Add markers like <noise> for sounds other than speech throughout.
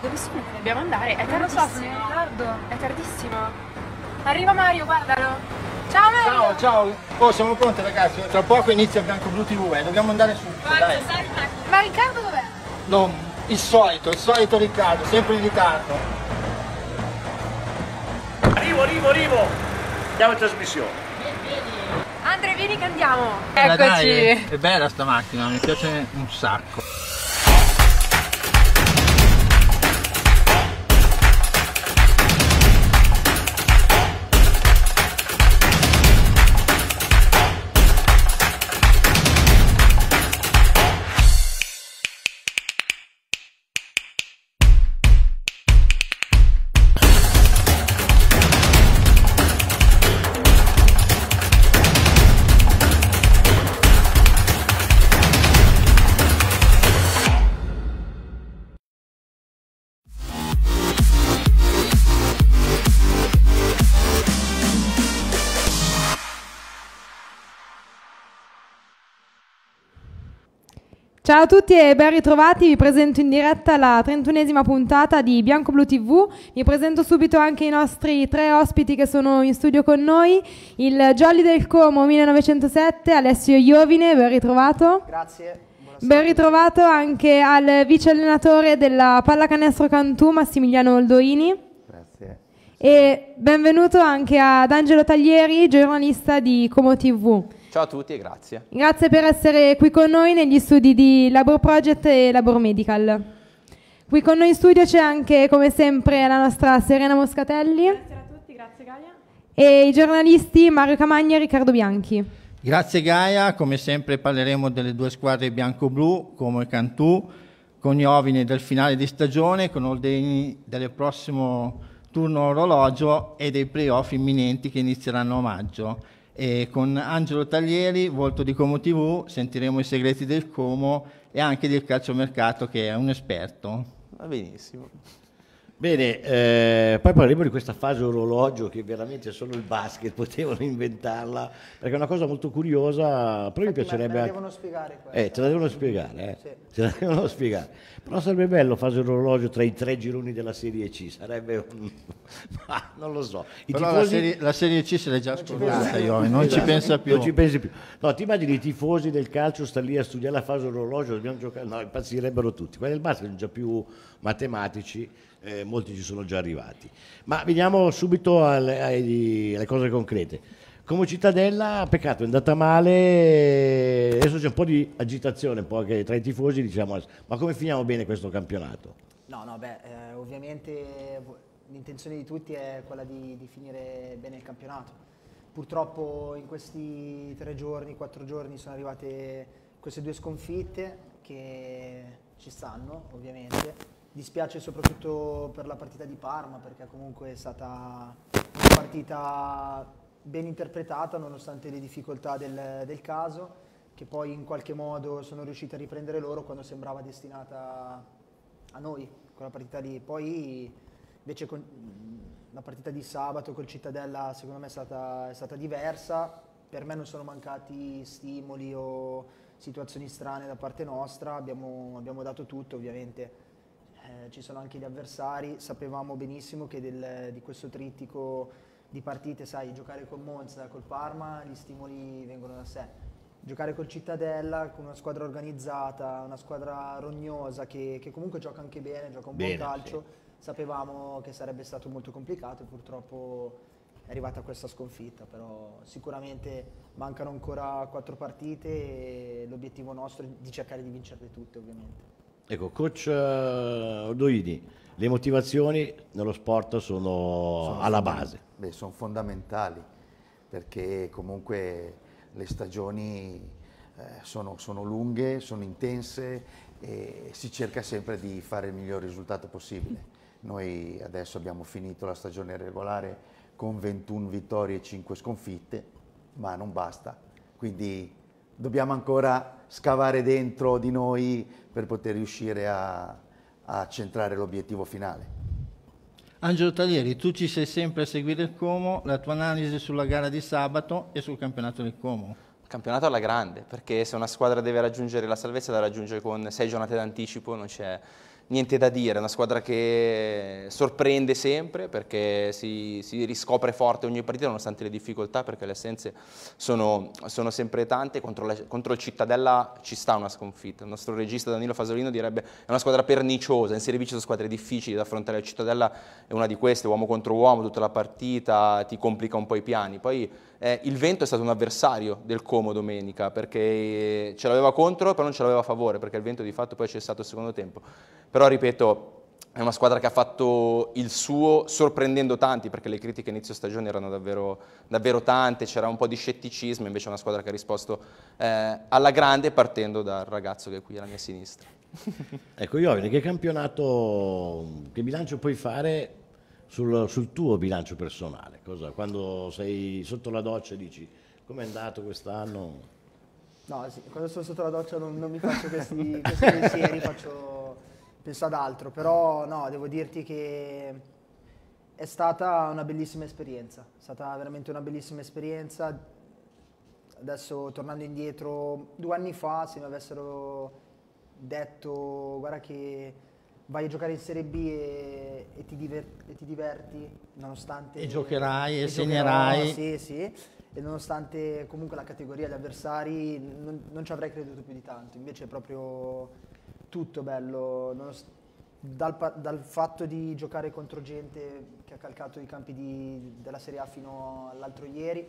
Dove sono? Dobbiamo andare, è Non lo so, tardissimo. sono in ritardo. È tardissimo. Arriva Mario, guardalo. Ciao Mario. Ciao, ciao. Oh, siamo pronti ragazzi. Tra poco inizia Bianco Blu TV, eh. dobbiamo andare subito, dai. Ma Riccardo dov'è? No, il solito, il solito Riccardo, sempre in ritardo. Arrivo, arrivo, arrivo! Andiamo in trasmissione. Andre, vieni che andiamo. Dai, dai, Eccoci. è bella sta macchina, mi piace un sacco. Ciao a tutti e ben ritrovati, vi presento in diretta la 31esima puntata di Bianco Blu TV. Vi presento subito anche i nostri tre ospiti che sono in studio con noi. Il Jolly del Como 1907, Alessio Iovine, ben ritrovato. Grazie. Ben ritrovato anche al vice allenatore della pallacanestro Cantù, Massimiliano Oldoini. Grazie. E benvenuto anche ad Angelo Taglieri, giornalista di Como TV. Ciao a tutti e grazie. Grazie per essere qui con noi negli studi di Labor Project e Labor Medical. Qui con noi in studio c'è anche, come sempre, la nostra Serena Moscatelli. Grazie a tutti, grazie Gaia. E i giornalisti Mario Camagna e Riccardo Bianchi. Grazie Gaia, come sempre parleremo delle due squadre bianco-blu, come Cantù, con Iovine del finale di stagione, con Oldeni del prossimo turno orologio e dei playoff imminenti che inizieranno a maggio. E con Angelo Taglieri, volto di Como TV, sentiremo i segreti del Como e anche del calciomercato che è un esperto. Va benissimo. Bene, eh, poi parleremo di questa fase orologio che veramente solo il basket <laughs> potevano inventarla, perché è una cosa molto curiosa, però mi piacerebbe... Me la devono spiegare questa. Eh, te la devono spiegare, eh? Sì. Te la devono spiegare. Però sarebbe bello fase orologio tra i tre gironi della Serie C, sarebbe un... <laughs> Ma non lo so. I Però la tifosi- serie, la serie C se l'è già scordata, Iovine, non ci Esatto, pensa più. Non ci pensi più. No, ti immagini i tifosi del calcio stanno lì a studiare la fase orologio, dobbiamo giocare, no, impazzirebbero tutti. Quelli del basket sono già più matematici, eh, molti ci sono già arrivati. Ma veniamo subito alle, alle cose concrete. Come cittadella, peccato, è andata male, adesso c'è un po' di agitazione un po' tra i tifosi, diciamo, ma come finiamo bene questo campionato? No, no, beh, eh, ovviamente l'intenzione di tutti è quella di, di finire bene il campionato. Purtroppo in questi tre giorni, quattro giorni sono arrivate queste due sconfitte che ci stanno, ovviamente. Dispiace soprattutto per la partita di Parma perché comunque è stata una partita ben interpretata nonostante le difficoltà del, del caso, che poi in qualche modo sono riusciti a riprendere loro quando sembrava destinata a noi quella partita lì. Poi invece con- la partita di sabato col Cittadella secondo me è stata, è stata diversa, per me non sono mancati stimoli o situazioni strane da parte nostra, abbiamo, abbiamo dato tutto ovviamente. Eh, ci sono anche gli avversari, sapevamo benissimo che del- di questo trittico di partite, sai, giocare con Monza, col Parma, gli stimoli vengono da sé. Giocare col Cittadella, con una squadra organizzata, una squadra rognosa che, che comunque gioca anche bene, gioca un Bene, buon calcio, sapevamo che sarebbe stato molto complicato e purtroppo è arrivata questa sconfitta, però sicuramente mancano ancora quattro partite e l'obiettivo nostro è di cercare di vincerle tutte ovviamente. Ecco, coach eh, Odoini, le motivazioni nello sport sono, alla base. Beh, sono fondamentali perché comunque le stagioni eh, sono, sono lunghe, sono intense e si cerca sempre di fare il miglior risultato possibile. Noi adesso abbiamo finito la stagione regolare con 21 vittorie e 5 sconfitte, ma non basta. Quindi dobbiamo ancora scavare dentro di noi per poter riuscire a, a centrare l'obiettivo finale. Angelo Taglieri, tu ci sei sempre a seguire il Como, la tua analisi sulla gara di sabato e sul campionato del Como. campionato alla grande, perché se una squadra deve raggiungere la salvezza la raggiunge con sei giornate d'anticipo, non c'è niente da dire, è una squadra che sorprende sempre perché si, si riscopre forte ogni partita nonostante le difficoltà perché le assenze sono, sono sempre tante, contro, la, contro, il Cittadella ci sta una sconfitta, il nostro regista Danilo Fasolino direbbe è una squadra perniciosa, in Serie B ci sono squadre difficili da affrontare, il Cittadella è una di queste, uomo contro uomo tutta la partita, ti complica un po' i piani, poi eh, il vento è stato un avversario del Como domenica perché ce l'aveva contro però non ce l'aveva a favore perché il vento di fatto poi c'è stato il secondo tempo. Però ripeto, è una squadra che ha fatto il suo sorprendendo tanti perché le critiche inizio stagione erano davvero, davvero tante, c'era un po' di scetticismo, invece è una squadra che ha risposto eh, alla grande partendo dal ragazzo che è qui alla mia sinistra. <laughs> ecco Iovine, che campionato, che bilancio puoi fare sul, sul tuo bilancio personale? Cosa, quando sei sotto la doccia e dici com'è andato quest'anno? No, sì, quando sono sotto la doccia non, non mi faccio questi, <laughs> questi pensieri, faccio, penso ad altro, però no, devo dirti che è stata una bellissima esperienza, è stata veramente una bellissima esperienza. Adesso tornando indietro, due anni fa se mi avessero detto guarda che vai a giocare in Serie B e, e, ti, diverti, e ti, diverti, nonostante... E giocherai e, segnerai. Sì, sì, e nonostante comunque la categoria, gli avversari, non, non ci avrei creduto più di tanto, invece è proprio tutto bello, dal, dal, fatto di giocare contro gente che ha calcato i campi di, della Serie A fino all'altro ieri,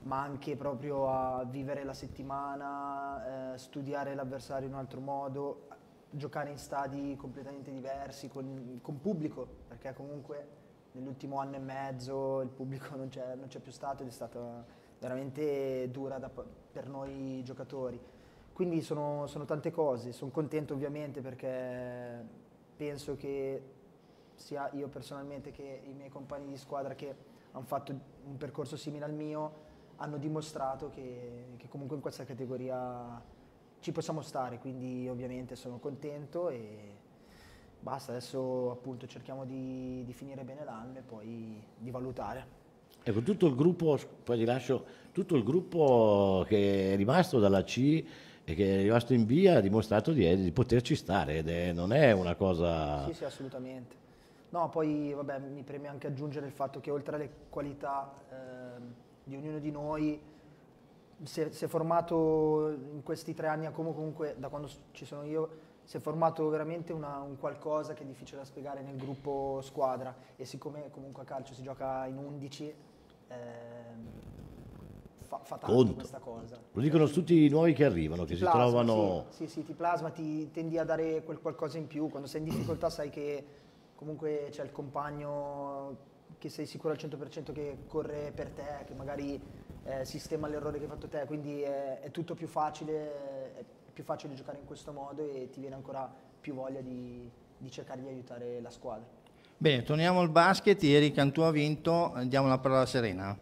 ma anche proprio a vivere la settimana, eh, studiare l'avversario in un altro modo, giocare in stadi completamente diversi, con, con pubblico, perché comunque nell'ultimo anno e mezzo il pubblico non c'è, non c'è più stato ed è stata veramente dura da, per noi giocatori. Quindi sono, sono tante cose, sono contento ovviamente perché penso che sia io personalmente che i miei compagni di squadra che hanno fatto un percorso simile al mio hanno dimostrato che, che comunque in questa categoria ci possiamo stare, quindi ovviamente sono contento e basta, adesso appunto cerchiamo di, di finire bene l'anno e poi di valutare. Ecco, tutto il gruppo, poi ti lascio, tutto il gruppo che è rimasto dalla C e che è rimasto in via ha dimostrato di, di poterci stare ed è, non è una cosa... Sì, sì, assolutamente. No, poi vabbè, mi preme anche aggiungere il fatto che oltre alle qualità eh, di ognuno di noi si è, si è, formato in questi tre anni a Como comunque da quando ci sono io si è formato veramente una, un qualcosa che è difficile da spiegare nel gruppo squadra. E siccome comunque a calcio si gioca in 11 eh, fa, fa tanto questa cosa. Lo dicono tutti i nuovi che arrivano che ti si plasma, trovano sì, sì, sì, ti plasma ti tendi a dare quel qualcosa in più. Quando sei in difficoltà sai che comunque c'è il compagno che sei sicuro al 100% che corre per te che magari eh, sistema l'errore che hai fatto te, quindi è, è, tutto più facile, è più facile giocare in questo modo e ti viene ancora più voglia di, di cercare di aiutare la squadra. Bene, torniamo al basket, ieri Cantù ha vinto, diamo la parola a Serena.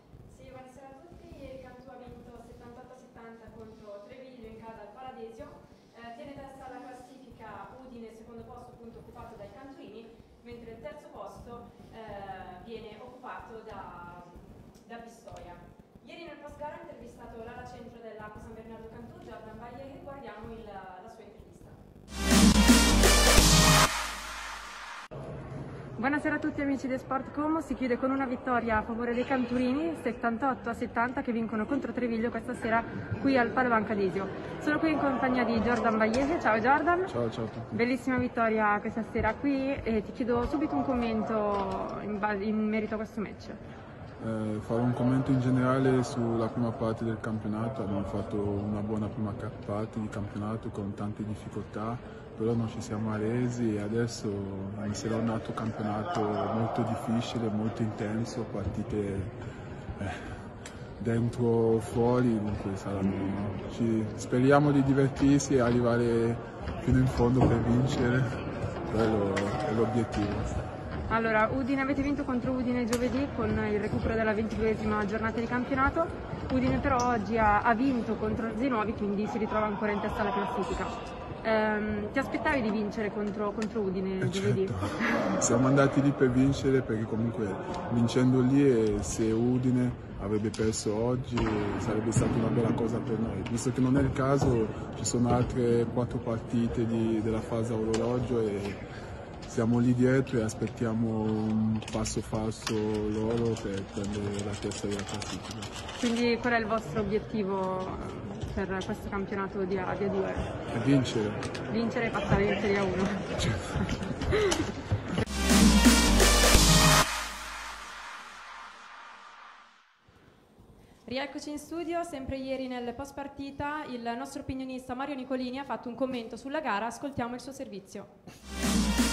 Buonasera a tutti amici di Sport Como, si chiude con una vittoria a favore dei Canturini, 78 a 70 che vincono contro Treviglio questa sera qui al Padovan Cadisio. Sono qui in compagnia di Jordan Bagliese, ciao Jordan. Ciao, ciao a tutti. Bellissima vittoria questa sera qui e ti chiedo subito un commento in, in merito a questo match. Eh, farò un commento in generale sulla prima parte del campionato, abbiamo fatto una buona prima parte di campionato con tante difficoltà però non ci siamo arresi e adesso inizierà un altro campionato molto difficile, molto intenso, partite eh, dentro o fuori, dunque saranno, ci, speriamo di divertirsi e arrivare fino in fondo per vincere, quello è l'obiettivo. Allora, Udine avete vinto contro Udine giovedì con il recupero della ventiduesima giornata di campionato. Udine però oggi ha, ha vinto contro Zinuovi, quindi si ritrova ancora in testa alla classifica. Ehm, ti aspettavi di vincere contro, contro Udine Eh, giovedì? certo. <laughs> Siamo andati lì per vincere perché comunque vincendo lì e se Udine avrebbe perso oggi sarebbe stata una bella cosa per noi. Visto che non è il caso ci sono altre quattro partite di- della fase a orologio e siamo lì dietro e aspettiamo un passo falso loro per prendere la testa della classifica. Quindi qual è il vostro obiettivo eh, per questo campionato di A, di A2? E vincere. Vincere e passare in Serie A1. <laughs> Rieccoci in studio, sempre ieri nel post partita il nostro opinionista Mario Nicolini ha fatto un commento sulla gara, ascoltiamo il suo servizio.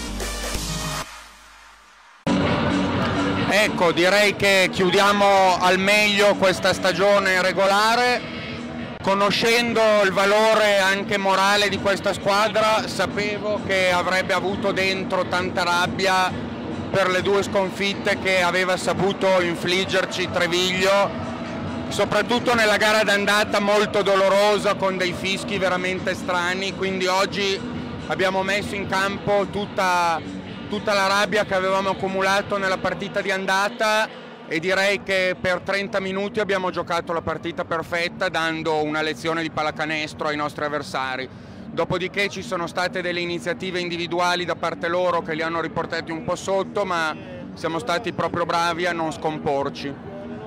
Ecco, direi che chiudiamo al meglio questa stagione regolare. Conoscendo il valore anche morale di questa squadra, sapevo che avrebbe avuto dentro tanta rabbia per le due sconfitte che aveva saputo infliggerci Treviglio, soprattutto nella gara d'andata molto dolorosa con dei fischi veramente strani, quindi oggi abbiamo messo in campo tutta tutta la rabbia che avevamo accumulato nella partita di andata e direi che per 30 minuti abbiamo giocato la partita perfetta dando una lezione di pallacanestro ai nostri avversari. Dopodiché ci sono state delle iniziative individuali da parte loro che li hanno riportati un po' sotto, ma siamo stati proprio bravi a non scomporci.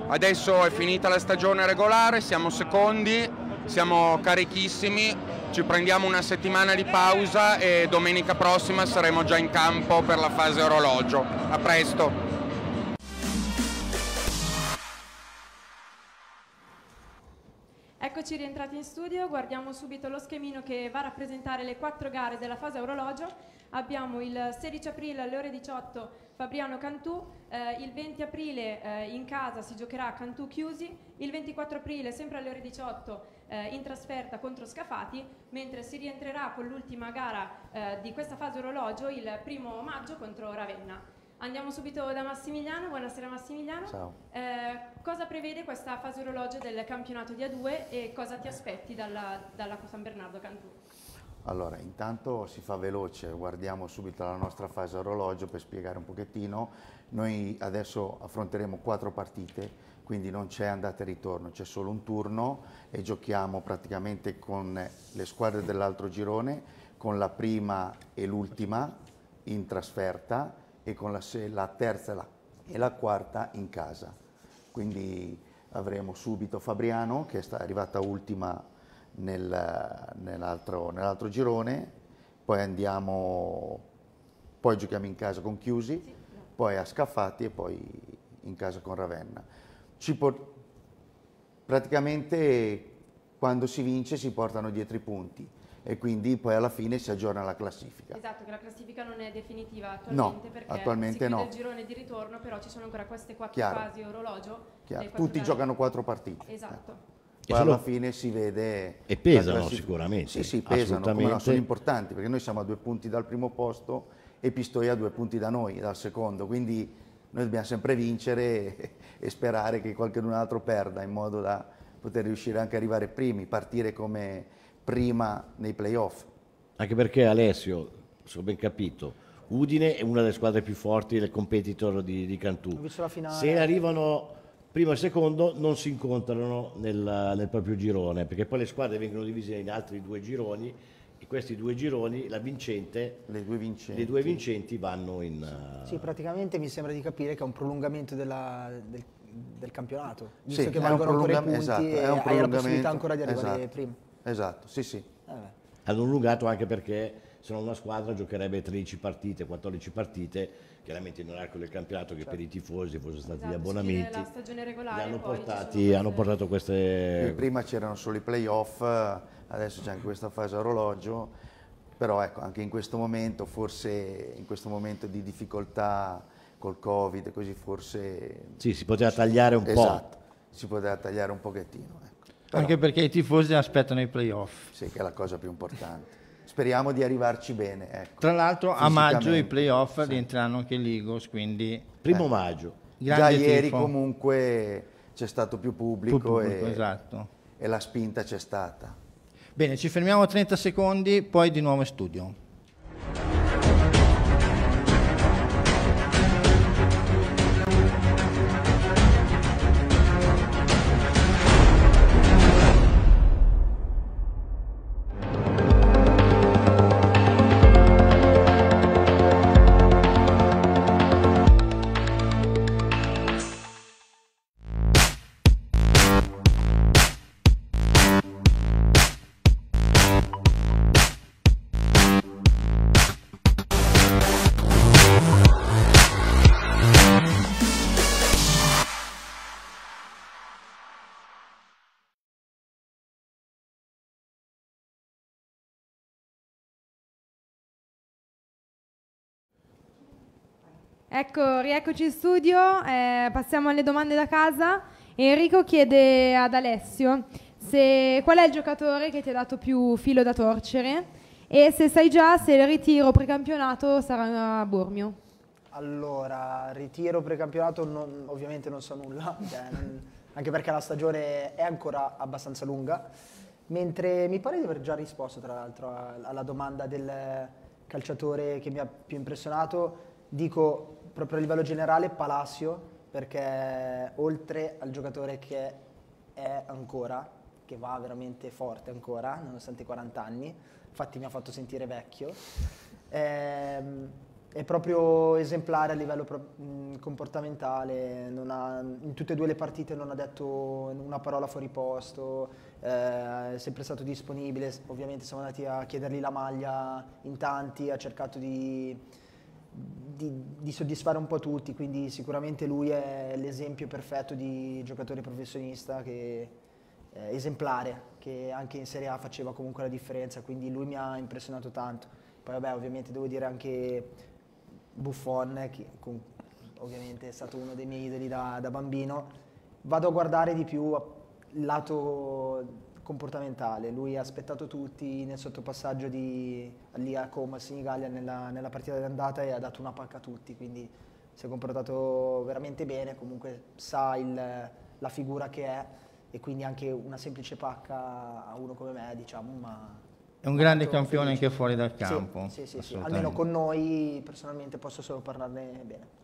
Adesso è finita la stagione regolare, siamo secondi, siamo carichissimi, ci prendiamo una settimana di pausa e domenica prossima saremo già in campo per la fase orologio. A presto! Eccoci rientrati in studio, guardiamo subito lo schemino che va a rappresentare le quattro gare della fase orologio. Abbiamo il 16 aprile alle ore 18 Fabriano Cantù, eh, il 20 aprile eh, in casa si giocherà Cantù chiusi, il 24 aprile sempre alle ore 18 eh, in trasferta contro Scafati, mentre si rientrerà con l'ultima gara eh, di questa fase orologio il primo maggio contro Ravenna. Andiamo subito da Massimiliano, buonasera Massimiliano. Ciao. Eh, cosa prevede questa fase orologio del campionato di A2 e cosa ti aspetti dalla, dalla San Bernardo Cantù? Allora, intanto si fa veloce, guardiamo subito la nostra fase orologio per spiegare un pochettino. Noi adesso affronteremo quattro partite, quindi non c'è andata e ritorno, c'è solo un turno e giochiamo praticamente con le squadre dell'altro girone, con la prima e l'ultima in trasferta e con la, la terza e la, e la quarta in casa. Quindi avremo subito Fabriano che è arrivata ultima nel- nell'altro, nell'altro girone, poi andiamo, poi giochiamo in casa con Chiusi, poi a Scaffati e poi in casa con Ravenna. Ci por- praticamente quando si vince si portano dietro i punti e quindi poi alla fine si aggiorna la classifica. Esatto, che la classifica non è definitiva attualmente No, perché attualmente si chiude no. il girone di ritorno, però ci sono ancora queste quattro Chiaro. fasi orologio. Chiaro, Tutti gare. giocano quattro partite. Esatto. Poi sono- alla fine si vede... E pesano sicuramente, Sì, sì, pesano, come no, sono importanti perché noi siamo a due punti dal primo posto e Pistoia a due punti da noi, dal secondo, quindi noi dobbiamo sempre vincere e, e sperare che qualcun altro perda in modo da poter riuscire anche ad arrivare primi, partire come prima nei playoff. Anche perché Alessio, se ho ben capito, Udine è una delle squadre più forti del competitor di, di Cantù. Se arrivano primo e secondo non si incontrano nel, nel proprio girone, perché poi le squadre vengono divise in altri due gironi questi due gironi, la vincente, Le due vincenti. le due vincenti vanno in... eh, Sì, praticamente mi sembra di capire che è un prolungamento della- del, del campionato, visto Sì, che è un valgono ancora i punti esatto, e è un hai la prolungamento. possibilità ancora di arrivare esatto, prima. Esatto, sì sì. Eh hanno allungato anche perché se no una squadra giocherebbe 13 partite, 14 partite, chiaramente nell'arco del campionato che per i tifosi fossero stati Esatto, gli abbonamenti. la stagione Li regolare hanno e portati, hanno portato queste... Prima c'erano solo i playoff, adesso c'è anche questa fase a orologio, però ecco, anche in questo momento, forse in questo momento di difficoltà col Covid, e così forse... Sì, si poteva tagliare un Esatto, si poteva tagliare un pochettino. Ecco. Però, Anche perché i tifosi aspettano i playoff. Sì, che è la cosa più importante. Speriamo di arrivarci bene. Ecco. Tra l'altro a maggio i playoff rientreranno anche in Ligos, quindi. Primo maggio. Già grande ieri tifo. comunque c'è stato più pubblico, Più pubblico, e, esatto. e la spinta c'è stata. Bene, ci fermiamo 30 secondi, poi di nuovo in studio. Ecco, rieccoci in studio, eh, passiamo alle domande da casa. Enrico chiede ad Alessio se, qual è il giocatore che ti ha dato più filo da torcere e se sai già se il ritiro precampionato sarà a Bormio. Allora, ritiro precampionato non, ovviamente non so nulla, <laughs> cioè, anche perché la stagione è ancora abbastanza lunga, mentre mi pare di aver già risposto tra l'altro alla domanda del calciatore che mi ha più impressionato, dico proprio a livello generale Palacio, perché oltre al giocatore che è ancora, che va veramente forte ancora, nonostante i 40 anni, infatti mi ha fatto sentire vecchio, è, ehm, è proprio esemplare a livello comportamentale, ha, in tutte e due le partite non ha detto una parola fuori posto, eh, è sempre stato disponibile, ovviamente siamo andati a chiedergli la maglia in tanti, ha cercato di di, di, soddisfare un po' tutti, quindi sicuramente lui è l'esempio perfetto di giocatore professionista che è esemplare, che anche in Serie A faceva comunque la differenza, quindi lui mi ha impressionato tanto. Poi vabbè, ovviamente devo dire anche Buffon, che con, ovviamente è stato uno dei miei idoli da, da bambino. Vado a guardare di più il lato comportamentale. Lui ha aspettato tutti nel sottopassaggio di, lì a Como, a Senigallia, nella, nella partita d'andata e ha dato una pacca a tutti, quindi si è comportato veramente bene, comunque sa il, la figura che è e quindi anche una semplice pacca a uno come me, diciamo, ma... È un grande campione felice. anche fuori dal campo. Sì, sì, sì, almeno con noi personalmente posso solo parlarne bene.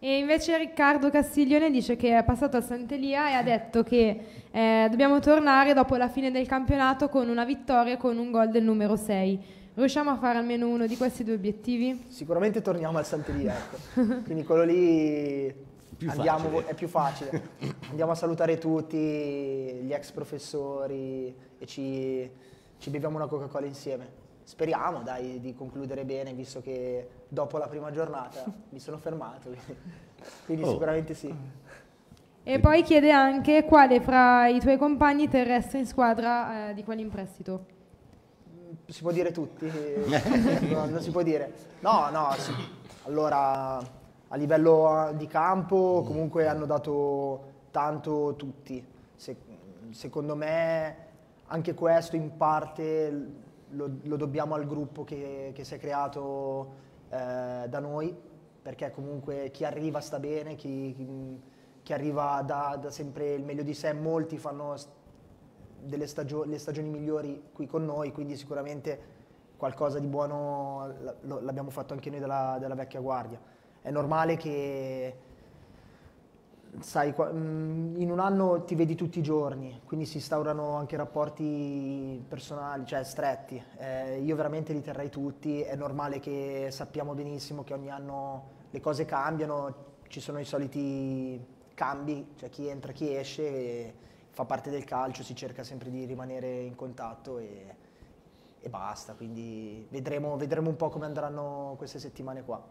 E invece Riccardo Castiglione dice che è passato a Sant'Elia e ha detto che eh, dobbiamo tornare dopo la fine del campionato con una vittoria e con un gol del numero 6. Riusciamo a fare almeno uno di questi due obiettivi? Sicuramente torniamo al Sant'Elia, ecco. <laughs> quindi quello lì più andiamo, è più facile. Andiamo a salutare tutti gli ex professori e ci, ci beviamo una Coca-Cola insieme. Speriamo dai, di concludere bene, visto che dopo la prima giornata <laughs> mi sono fermato, quindi oh. sicuramente sì. E poi chiede anche quale fra i tuoi compagni terresti in squadra eh, di quelli in prestito. Mm, si può dire tutti? <laughs> no, non si può dire. No, no, sì. allora a livello di campo comunque hanno dato tanto tutti. Se, secondo me anche questo in parte lo, lo dobbiamo al gruppo che, che si è creato eh, da noi, perché comunque chi arriva sta bene, chi, chi, arriva da, da, sempre il meglio di sé, molti fanno delle stagio le stagioni migliori qui con noi, quindi sicuramente qualcosa di buono l'abbiamo fatto anche noi della, della vecchia guardia. È normale che sai, mm, in un anno ti vedi tutti i giorni, quindi si instaurano anche rapporti personali, cioè stretti. Eh, io veramente li terrei tutti, è normale che sappiamo benissimo che ogni anno le cose cambiano, ci sono i soliti cambi, cioè chi entra, chi esce, fa parte del calcio, si cerca sempre di rimanere in contatto e, e basta, quindi vedremo, vedremo un po' come andranno queste settimane qua.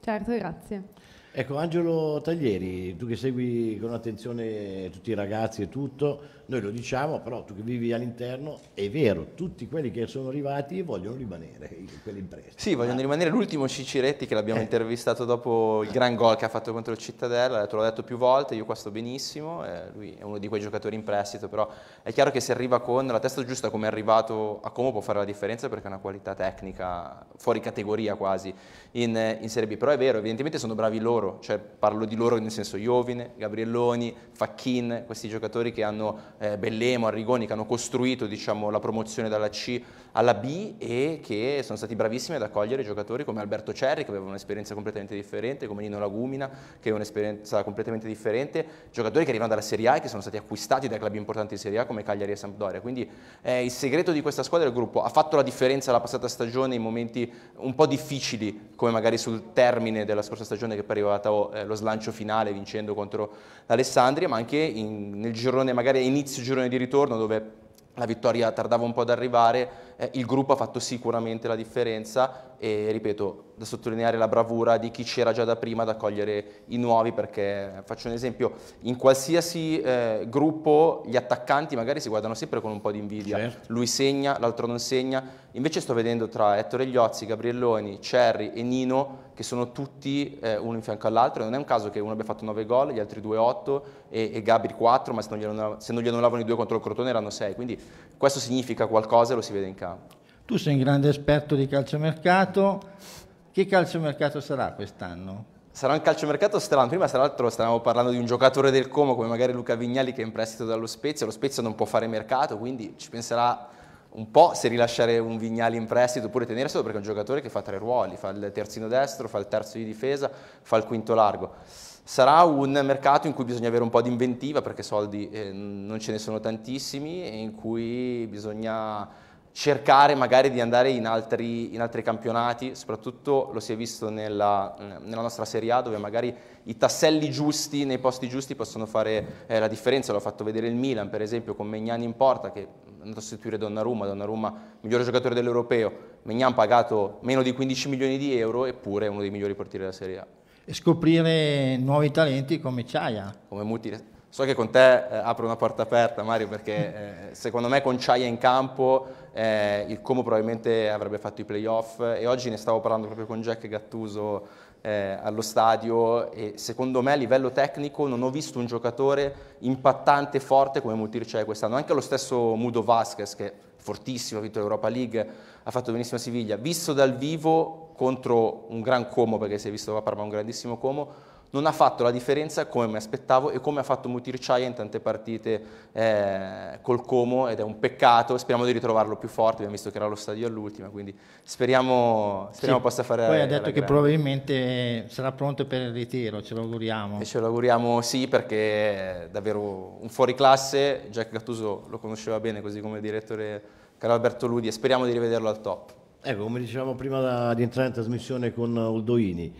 Certo, grazie. Ecco, Angelo Taglieri, tu che segui con attenzione tutti i ragazzi e tutto, noi lo diciamo, però tu che vivi all'interno, è vero, tutti quelli che sono arrivati vogliono rimanere, quelli in prestito. Sì, vogliono rimanere. L'ultimo Ciciretti che l'abbiamo eh. intervistato dopo il gran gol che ha fatto contro il Cittadella, te l'ho detto più volte, io qua sto benissimo, eh, lui è uno di quei giocatori in prestito, però è chiaro che se arriva con la testa giusta come è arrivato a Como può fare la differenza perché ha una qualità tecnica fuori categoria quasi in, in Serie B, però è vero, evidentemente sono bravi loro loro, cioè parlo di loro nel senso Iovine, Gabrielloni, Facchin, questi giocatori che hanno eh, Bellemo, Arrigoni, che hanno costruito diciamo, la promozione dalla C alla B e che sono stati bravissimi ad accogliere giocatori come Alberto Cerri che aveva un'esperienza completamente differente, come Nino Lagumina che aveva un'esperienza completamente differente, giocatori che arrivano dalla Serie A e che sono stati acquistati dai club importanti di Serie A come Cagliari e Sampdoria. Quindi eh, il segreto di questa squadra del gruppo ha fatto la differenza la passata stagione in momenti un po' difficili come magari sul termine della scorsa stagione che poi è arrivato eh, lo slancio finale vincendo contro l'Alessandria, ma anche in, nel girone, magari a inizio girone di ritorno dove la vittoria tardava un po' ad arrivare, eh, il gruppo ha fatto sicuramente la differenza e ripeto, da sottolineare la bravura di chi c'era già da prima ad accogliere i nuovi perché faccio un esempio, in qualsiasi eh, gruppo gli attaccanti magari si guardano sempre con un po' di invidia, certo. lui segna, l'altro non segna, invece sto vedendo tra Ettore Gliozzi, Gabrielloni, Cerri e Nino che sono tutti eh, uno in fianco all'altro, non è un caso che uno abbia fatto 9 gol, gli altri due 8 e, e Gabri 4, ma se non, gli, se non gli annullavano i due contro il Crotone erano 6, quindi questo significa qualcosa e lo si vede in campo. Tu sei un grande esperto di calciomercato, che calciomercato sarà quest'anno? Sarà un calciomercato strano, prima tra l'altro stavamo parlando di un giocatore del Como come magari Luca Vignali che è in prestito dallo Spezia, lo Spezia non può fare mercato, quindi ci penserà un po' se rilasciare un Vignali in prestito oppure tenerselo perché è un giocatore che fa tre ruoli, fa il terzino destro, fa il terzo di difesa, fa il quinto largo. Sarà un mercato in cui bisogna avere un po' di inventiva perché soldi eh, non ce ne sono tantissimi e in cui bisogna cercare magari di andare in altri, in altri, campionati, soprattutto lo si è visto nella, nella, nostra Serie A dove magari i tasselli giusti nei posti giusti possono fare eh, la differenza, l'ho fatto vedere il Milan per esempio con Megnani in porta che è andato a sostituire Donnarumma, Donnarumma migliore giocatore dell'Europeo, Megnan pagato meno di 15 milioni di euro eppure è uno dei migliori portieri della Serie A. E scoprire nuovi talenti come Ciaia. Come Muti, So che con te eh, apro una porta aperta, Mario, perché eh, secondo me con Ciaia in campo eh, il Como probabilmente avrebbe fatto i playoff. E oggi ne stavo parlando proprio con Jack Gattuso eh, allo stadio. E secondo me a livello tecnico non ho visto un giocatore impattante forte come Mutir Ciaia quest'anno. Anche lo stesso Mudo Vasquez, che è fortissimo, ha vinto l'Europa League, ha fatto benissimo a Siviglia, visto dal vivo contro un gran Como, perché si è visto a Parma un grandissimo Como, non ha fatto la differenza come mi aspettavo e come ha fatto Mutirciaia in tante partite eh, col Como ed è un peccato, speriamo di ritrovarlo più forte, abbiamo visto che era allo stadio all'ultima, quindi speriamo, speriamo sì, possa fare... Poi ha detto che grande. probabilmente sarà pronto per il ritiro, ce lo auguriamo. E ce lo auguriamo sì perché è davvero un fuoriclasse, Jack Gattuso lo conosceva bene così come direttore Carlo Alberto Ludi e speriamo di rivederlo al top. Ecco, come dicevamo prima da, di entrare in trasmissione con Oldoini,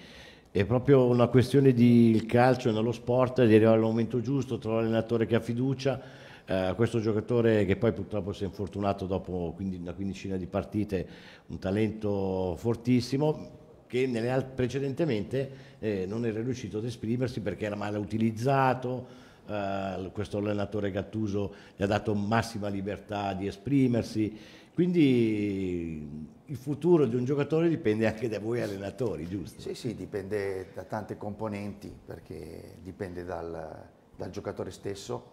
è proprio una questione di calcio nello sport, di arrivare al momento giusto, trovare l'allenatore che ha fiducia. Eh, questo giocatore che poi purtroppo si è infortunato dopo una quindicina di partite, un talento fortissimo che nelle, precedentemente eh, non era riuscito ad esprimersi perché era male utilizzato, eh, questo allenatore Gattuso gli ha dato massima libertà di esprimersi, quindi il futuro di un giocatore dipende anche da voi allenatori, giusto? Sì, sì, dipende da tante componenti, perché dipende dal, dal giocatore stesso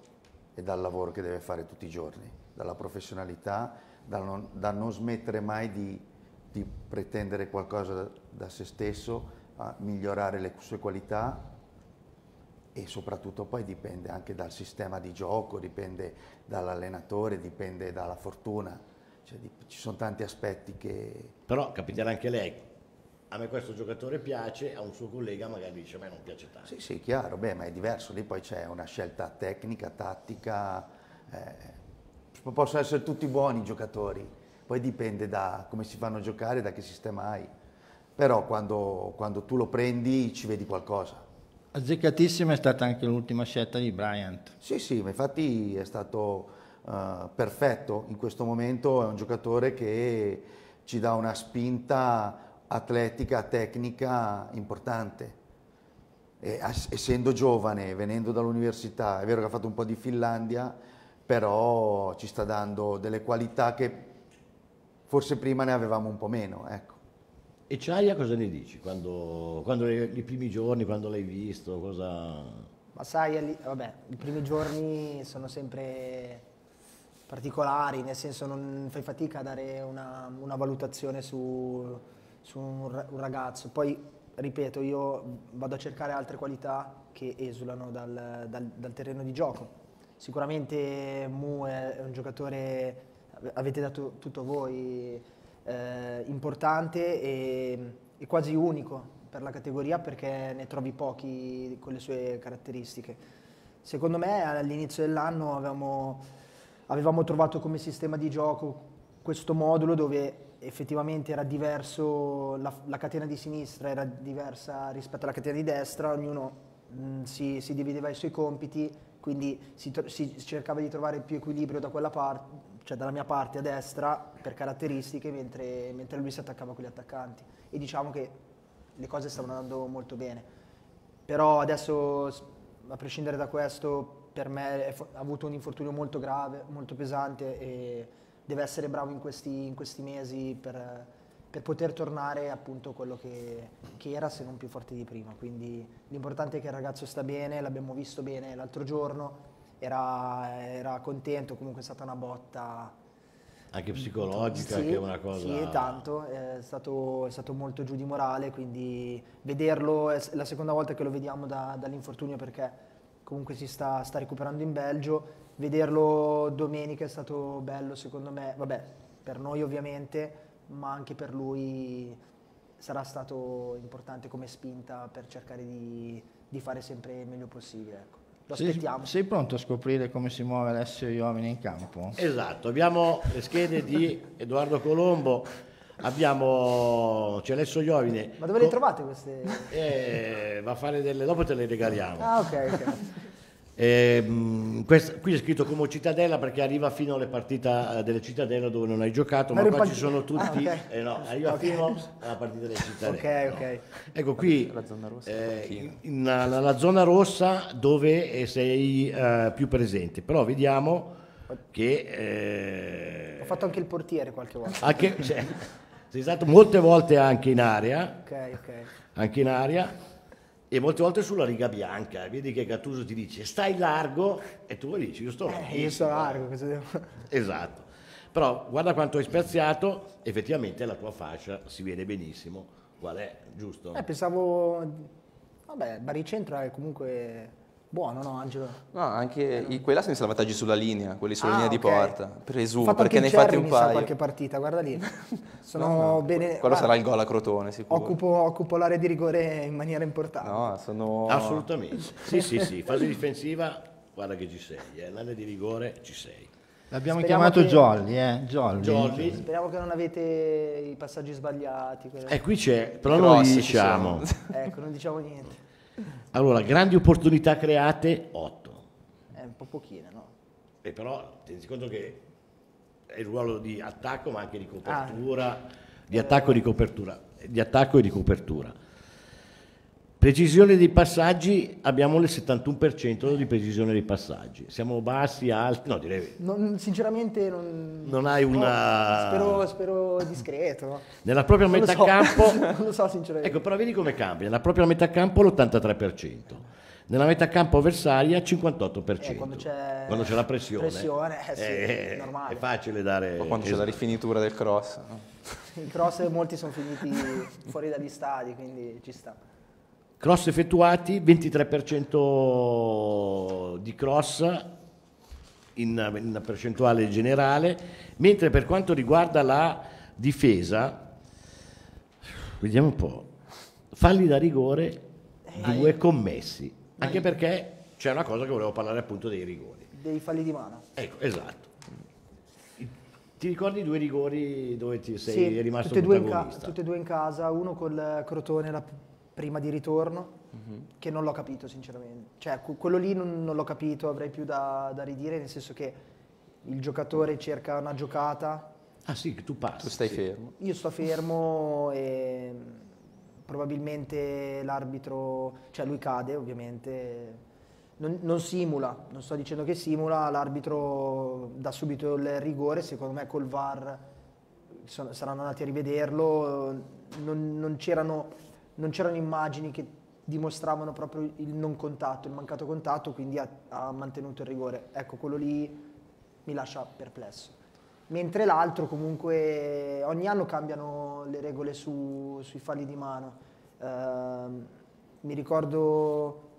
e dal lavoro che deve fare tutti i giorni, dalla professionalità, dal non, da non smettere mai di, di pretendere qualcosa da, da, se stesso, a migliorare le sue qualità e soprattutto poi dipende anche dal sistema di gioco, dipende dall'allenatore, dipende dalla fortuna cioè, ci sono tanti aspetti che... Però capiterà anche lei, a me questo giocatore piace, a un suo collega magari dice a me non piace tanto. Sì, sì, chiaro, beh, ma è diverso, lì poi c'è una scelta tecnica, tattica, eh, possono essere tutti buoni giocatori, poi dipende da come si fanno giocare, da che sistema hai. Però quando, quando tu lo prendi ci vedi qualcosa. Azzeccatissima è stata anche l'ultima scelta di Bryant. Sì, sì, ma infatti è stato uh, perfetto in questo momento, è un giocatore che ci dà una spinta atletica, tecnica importante. E, essendo giovane, venendo dall'università, è vero che ha fatto un po' di Finlandia, però ci sta dando delle qualità che forse prima ne avevamo un po' meno. Ecco. E Ciaia cosa ne dici? Quando, quando i primi giorni, quando l'hai visto, cosa... Ma sai, vabbè, i primi giorni sono sempre particolari, nel senso non fai fatica a dare una, una valutazione su, su un, un, ragazzo. Poi ripeto, io vado a cercare altre qualità che esulano dal, dal- dal terreno di gioco. Sicuramente Mu è un giocatore, avete dato tutto voi, eh, importante e, e quasi unico per la categoria perché ne trovi pochi con le sue caratteristiche. Secondo me all'inizio dell'anno avevamo, avevamo trovato come sistema di gioco questo modulo dove effettivamente era diverso, la, la catena di sinistra era diversa rispetto alla catena di destra, ognuno mh, si, si divideva i suoi compiti, quindi si, si cercava di trovare più equilibrio da quella parte, cioè dalla mia parte a destra per caratteristiche, mentre, mentre lui si attaccava con gli attaccanti. E diciamo che le cose stavano andando molto bene. Però adesso, a prescindere da questo, per me ha avuto un infortunio molto grave, molto pesante e deve essere bravo in questi, in questi mesi per, per poter tornare appunto quello che, che era, se non più forte di prima. Quindi l'importante è che il ragazzo sta bene, l'abbiamo visto bene l'altro giorno, era, era contento, comunque è stata una botta Anche psicologica, sì, che è una cosa... Sì, tanto, è stato, è stato molto giù di morale, quindi vederlo, è la seconda volta che lo vediamo da- dall'infortunio perché comunque si sta, sta recuperando in Belgio, vederlo domenica è stato bello secondo me, vabbè, per noi ovviamente, ma anche per lui sarà stato importante come spinta per cercare di, di fare sempre il meglio possibile. Ecco. Lo Sei, aspettiamo. sei pronto a scoprire come si muove Alessio Iovine in campo? Esatto, abbiamo le schede di Edoardo Colombo, abbiamo c'è Alessio Iovine. Ma dove le trovate queste? Eh, va a fare delle... dopo te le regaliamo. Ah ok, ok. Ehm, questa- qui è scritto come Cittadella perché arriva fino alle partite eh, delle Cittadella dove non hai giocato, Ma ma qua in ci sono tutti, Ah, ok. eh no, arriva Ok. fino alla partita delle Cittadella. Ok, ok. Ecco qui, La zona rossa eh, in- in- nella zona rossa dove eh, sei eh, più presente, però vediamo che eh, Ho fatto anche il portiere qualche volta. anche, cioè, sei stato molte volte anche in area, Ok, ok. anche in aria e molte volte sulla riga bianca. Vedi che Gattuso ti dice stai largo e tu dici io sto Eh, io sto largo, cosa devo... Esatto. Però guarda quanto hai spaziato, effettivamente la tua fascia si vede benissimo. Qual è, giusto? Eh, pensavo... Vabbè, baricentro è comunque buono, no Angelo? No, anche i, quella sono i salvataggi sulla linea, quelli sulla Ah, linea di ok. porta. Presumo, fatto perché ne hai fatti un paio. qualche partita, guarda lì. <laughs> Sono No, no, bene... Quello guarda, sarà il gol a Crotone, sicuro. Occupo, occupo l'area di rigore in maniera importante. No, sono... Assolutamente. <laughs> Sì, sì, sì. Fase difensiva, guarda che ci sei. Eh. L'area di rigore ci sei. L'abbiamo Speriamo chiamato che- Jolly, eh? Jolly. Jolly. Speriamo che non avete i passaggi sbagliati. E qui c'è, però Cross noi ci diciamo. Ecco, non diciamo niente. Allora, grandi opportunità create, 8. È un po' pochine, no? E però tendi conto che è il ruolo di attacco, ma anche di copertura, di attacco e di copertura, di attacco e di copertura. Precisione dei passaggi, abbiamo il 71% di precisione dei passaggi. Siamo bassi, alti, no direi Non- sinceramente non... non hai una... Spero, spero discreto. Nella propria Non metà so. campo... <laughs> non lo so sinceramente. Ecco, però vedi come cambia. Nella propria metà campo l'83%. Nella metà campo avversaria 58%. Eh, quando c'è- Quando c'è la pressione. pressione, eh sì, è, normale. è facile dare... O quando c'è la esatto. rifinitura del cross. no? I cross molti sono finiti fuori dagli stadi, quindi ci sta. Cross effettuati, 23% di cross in, in percentuale generale, mentre per quanto riguarda la difesa, vediamo un po', falli da rigore, due commessi, anche perché c'è una cosa che volevo parlare appunto dei rigori. Dei falli di mano. Ecco, esatto. Ti ricordi i due rigori dove ti sei Sì, rimasto tutte due in ca- protagonista? tutte e due in casa, uno col Crotone la prima di ritorno, Mhm. che non l'ho capito sinceramente. Cioè, que- quello lì non, non l'ho capito, avrei più da, da ridire, nel senso che il giocatore cerca una giocata, Ah sì, tu passi. Tu stai sì. fermo. io sto fermo e probabilmente l'arbitro, cioè lui cade ovviamente, non, non simula, non sto dicendo che simula, l'arbitro dà subito il rigore, secondo me col VAR sono- saranno andati a rivederlo, non, non c'erano, non c'erano immagini che dimostravano proprio il non contatto, il mancato contatto, quindi ha, ha mantenuto il rigore. Ecco, quello lì mi lascia perplesso. Mentre l'altro comunque ogni anno cambiano le regole su- sui falli di mano. Ehm, mi ricordo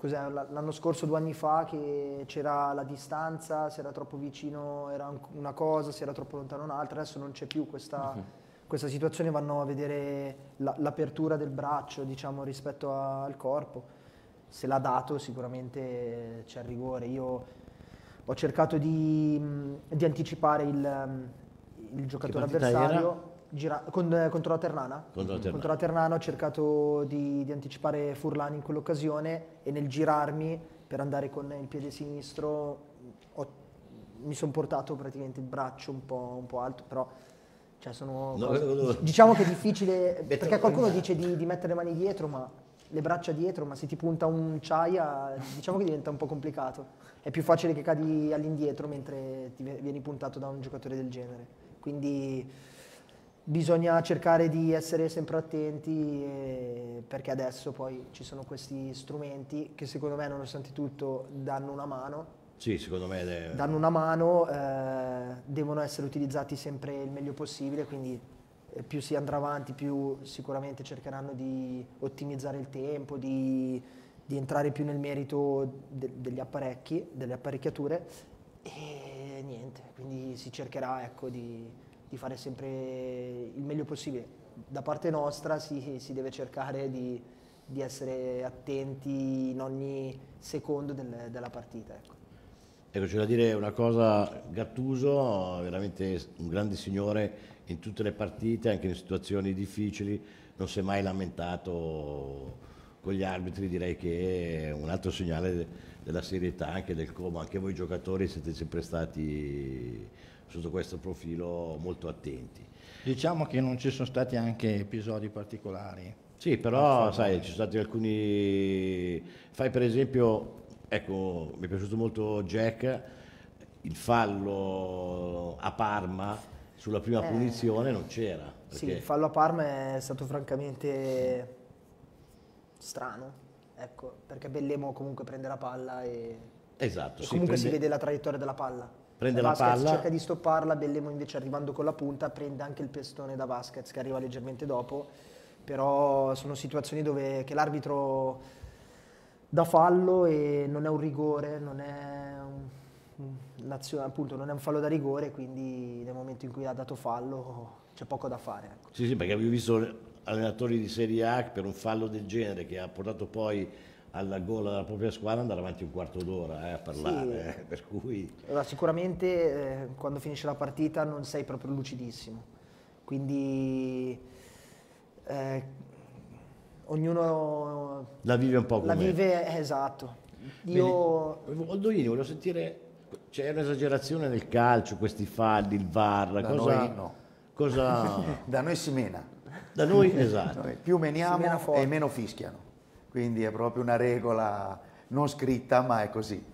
l'anno scorso, due anni fa, che c'era la distanza, se era troppo vicino era un- una cosa, se era troppo lontano un'altra, adesso non c'è più questa, questa situazione, vanno a vedere la- l'apertura del braccio diciamo, rispetto al corpo. Se l'ha dato sicuramente c'è il rigore. Io ho cercato di, di anticipare il, il giocatore avversario gira- con- contro la Ternana. Contro la Ternana. Contro la Ternana ho cercato di, di anticipare Furlani in quell'occasione e nel girarmi per andare con il piede sinistro ho- mi sono portato praticamente il braccio un po', un po' alto, però cioè sono No, cose- no, no. diciamo che è difficile <laughs> perché qualcuno dice di, di mettere le mani dietro, ma le braccia dietro, ma se ti punta un ciaia, diciamo che diventa un po' complicato. È più facile che cadi all'indietro mentre ti vieni puntato da un giocatore del genere. Quindi bisogna cercare di essere sempre attenti eh, perché adesso poi ci sono questi strumenti che secondo me nonostante tutto danno una mano Sì, secondo me è- danno una mano, eh, devono essere utilizzati sempre il meglio possibile, quindi eh, più si andrà avanti, più sicuramente cercheranno di ottimizzare il tempo, di, di entrare più nel merito de- degli apparecchi, delle apparecchiature e niente, quindi si cercherà ecco, di, di fare sempre il meglio possibile. Da parte nostra si, si deve cercare di, di essere attenti in ogni secondo del- della partita. Ecco. Ecco, c'è da dire una cosa, Gattuso, veramente un grande signore in tutte le partite, anche in situazioni difficili, non si è mai lamentato con gli arbitri, direi che è un altro segnale de- della serietà anche del Como, anche voi giocatori siete sempre stati sotto questo profilo molto attenti. Diciamo che non ci sono stati anche episodi particolari. Sì, però sai, ci sono stati alcuni... Fai per esempio, ecco, mi è piaciuto molto Jack, il fallo a Parma sulla prima Eh. punizione non c'era. Sì, perché- il fallo a Parma è stato francamente strano, ecco, perché Bellemo comunque prende la palla e, Esatto, e sì, comunque si prende- vede la traiettoria della palla. Prende la Vasquez palla. cerca di stopparla, Bellemo invece arrivando con la punta prende anche il pestone da Vasquez che arriva leggermente dopo, però sono situazioni dove che l'arbitro dà fallo e non è un rigore, non è un, appunto, non è un fallo da rigore, quindi nel momento in cui ha dato fallo c'è poco da fare. ecco. Sì, sì, perché avevo visto allenatori di Serie A per un fallo del genere che ha portato poi alla gola della propria squadra andare avanti un quarto d'ora eh, a parlare, eh, per cui... Allora, sicuramente eh, quando finisce la partita non sei proprio lucidissimo, quindi eh, ognuno La vive un po' la come... vive eh, esatto. Io. Oldoini, volevo sentire, c'è un'esagerazione nel calcio, questi falli, il VAR, Da cosa... noi no. cosa... <laughs> Da noi si mena. Da noi, <laughs> esatto. Noi più mena meniamo forte. e meno fischiano. Quindi è proprio una regola non scritta, ma è così.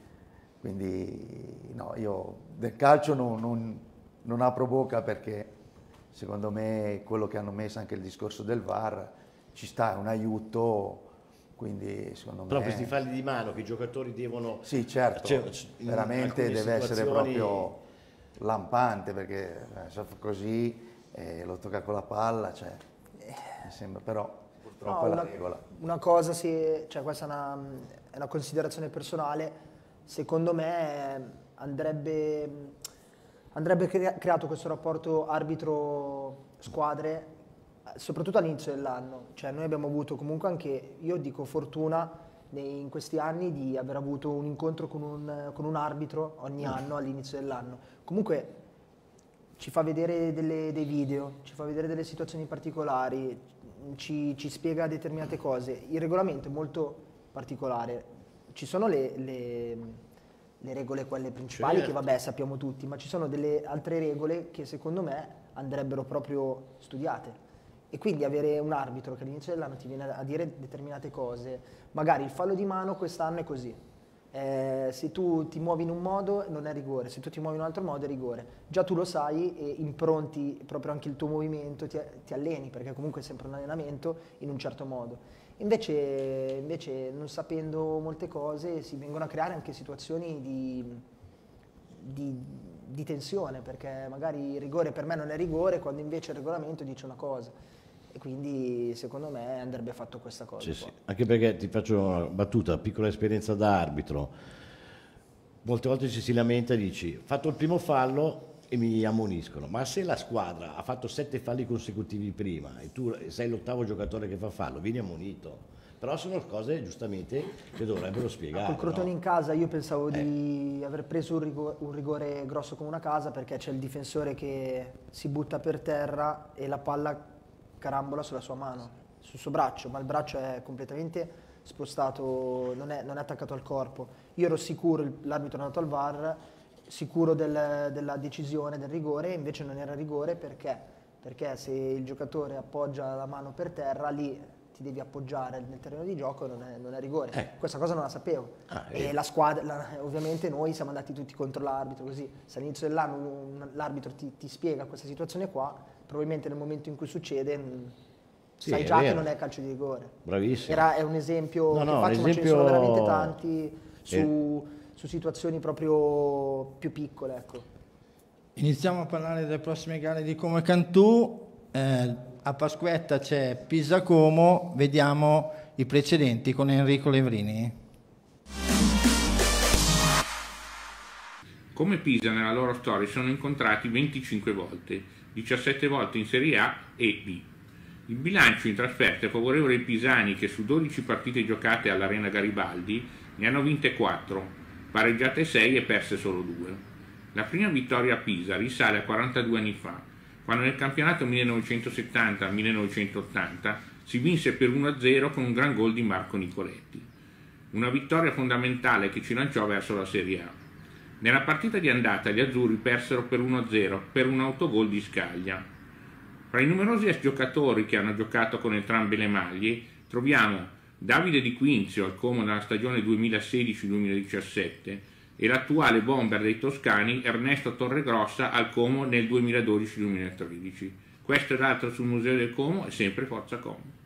Quindi no, io del calcio non, non- non apro bocca perché secondo me quello che hanno messo anche il discorso del VAR ci sta, è un aiuto, quindi secondo Però me... questi falli di mano che i giocatori devono... Sì, certo, Cioè, veramente deve essere proprio lampante perché eh, se fa così eh, lo tocca con la palla, cioè, mi sembra però purtroppo No, è la una, regola. una cosa, sì, cioè questa è una, è una considerazione personale, secondo me andrebbe, andrebbe crea- creato questo rapporto arbitro-squadre, eh, soprattutto all'inizio dell'anno. Cioè noi abbiamo avuto comunque anche, io dico fortuna, nei- in questi anni di aver avuto un incontro con un, con un arbitro ogni anno all'inizio dell'anno. Comunque ci fa vedere delle- dei video, ci fa vedere delle situazioni particolari, ci, ci spiega determinate cose. Il regolamento è molto particolare. Ci sono le, le- le regole, quelle principali, Certo. che vabbè sappiamo tutti, ma ci sono delle altre regole che secondo me andrebbero proprio studiate. E quindi avere un arbitro che all'inizio dell'anno ti viene a dire determinate cose, magari il fallo di mano quest'anno è così, eh, se tu ti muovi in un modo non è rigore, se tu ti muovi in un altro modo è rigore. Già tu lo sai e impronti proprio anche il tuo movimento, ti, ti alleni perché comunque è sempre un allenamento in un certo modo. Invece, invece non sapendo molte cose si vengono a creare anche situazioni di, di, di tensione perché magari il rigore per me non è rigore quando invece il regolamento dice una cosa. Quindi secondo me andrebbe fatto questa cosa. Sì. Anche perché ti faccio una battuta, piccola esperienza da arbitro. Molte volte ci si lamenta e dici, fatto il primo fallo e mi ammoniscono, ma se la squadra ha fatto sette falli consecutivi prima e tu sei l'ottavo giocatore che fa fallo, vieni ammonito. Però sono cose giustamente che dovrebbero spiegare. Col Crotone no? in casa io pensavo di aver preso un rigore, un rigore grosso come una casa perché c'è il difensore che si butta per terra e la palla carambola sulla sua mano, sul suo braccio, ma il braccio è completamente spostato, non è, non è attaccato al corpo. Io ero sicuro, l'arbitro è andato al VAR, sicuro del- della decisione del rigore, invece non era rigore perché? Perché se il giocatore appoggia la mano per terra, lì ti devi appoggiare nel terreno di gioco non è, non è rigore. Eh. Questa cosa non la sapevo. Ah, e eh. la squadra, la- ovviamente noi siamo andati tutti contro l'arbitro, così se all'inizio dell'anno l'arbitro ti, ti spiega questa situazione qua, probabilmente nel momento in cui succede mh, Sì, sai già che vero. non è calcio di rigore. Bravissimo. Era, è un esempio No, che no, faccio, un ma ce ne sono esempio- veramente tanti su, Eh. su situazioni proprio più piccole. Ecco. Iniziamo a parlare delle prossime gare di Como e Cantù. Eh, a Pasquetta c'è Pisa Como, vediamo i precedenti con Enrico Levrini. Come Pisa nella loro storia si sono incontrati 25 volte, 17 volte in Serie A e B. Il bilancio in trasferta è favorevole ai pisani che su 12 partite giocate all'Arena Garibaldi ne hanno vinte 4, pareggiate 6 e perse solo 2. La prima vittoria a Pisa risale a 42 anni fa, quando nel campionato 1970-1980 si vinse per 1-0 con un gran gol di Marco Nicoletti. Una vittoria fondamentale che ci lanciò verso la Serie A. Nella partita di andata gli azzurri persero per 1-0 per un autogol di Scaglia. Fra i numerosi ex giocatori che hanno giocato con entrambe le maglie troviamo Davide Di Quinzio al Como nella stagione 2016-2017 e l'attuale bomber dei toscani Ernesto Torregrossa al Como nel 2012-2013. Questo ed altro sul Museo del Como e sempre Forza Como.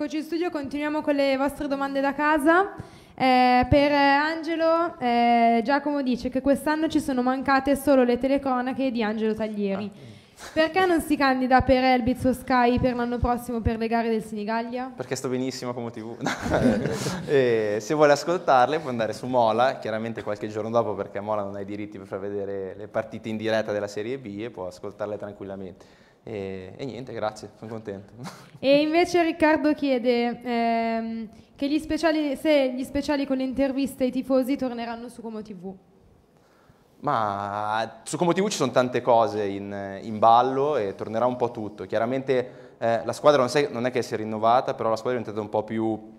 Eccoci in studio, continuiamo con le vostre domande da casa. Eh, per eh, Angelo, eh, Giacomo dice che quest'anno ci sono mancate solo le telecronache di Angelo Taglieri. Perché non si candida per Elbitz o Sky per l'anno prossimo per le gare del Senigallia? Perché sto benissimo come TV. <laughs> e se vuole ascoltarle può andare su Mola, chiaramente qualche giorno dopo perché Mola non ha i diritti per far vedere le partite in diretta della Serie B e può ascoltarle tranquillamente. E, e niente, grazie, sono contento. <laughs> E invece Riccardo chiede ehm, che gli speciali, se gli speciali con le interviste ai tifosi torneranno su Como TV. Ma su Como TV ci sono tante cose in, in ballo e tornerà un po' tutto. Chiaramente eh, la squadra non, sei- non è che si è rinnovata, però la squadra è diventata un po' più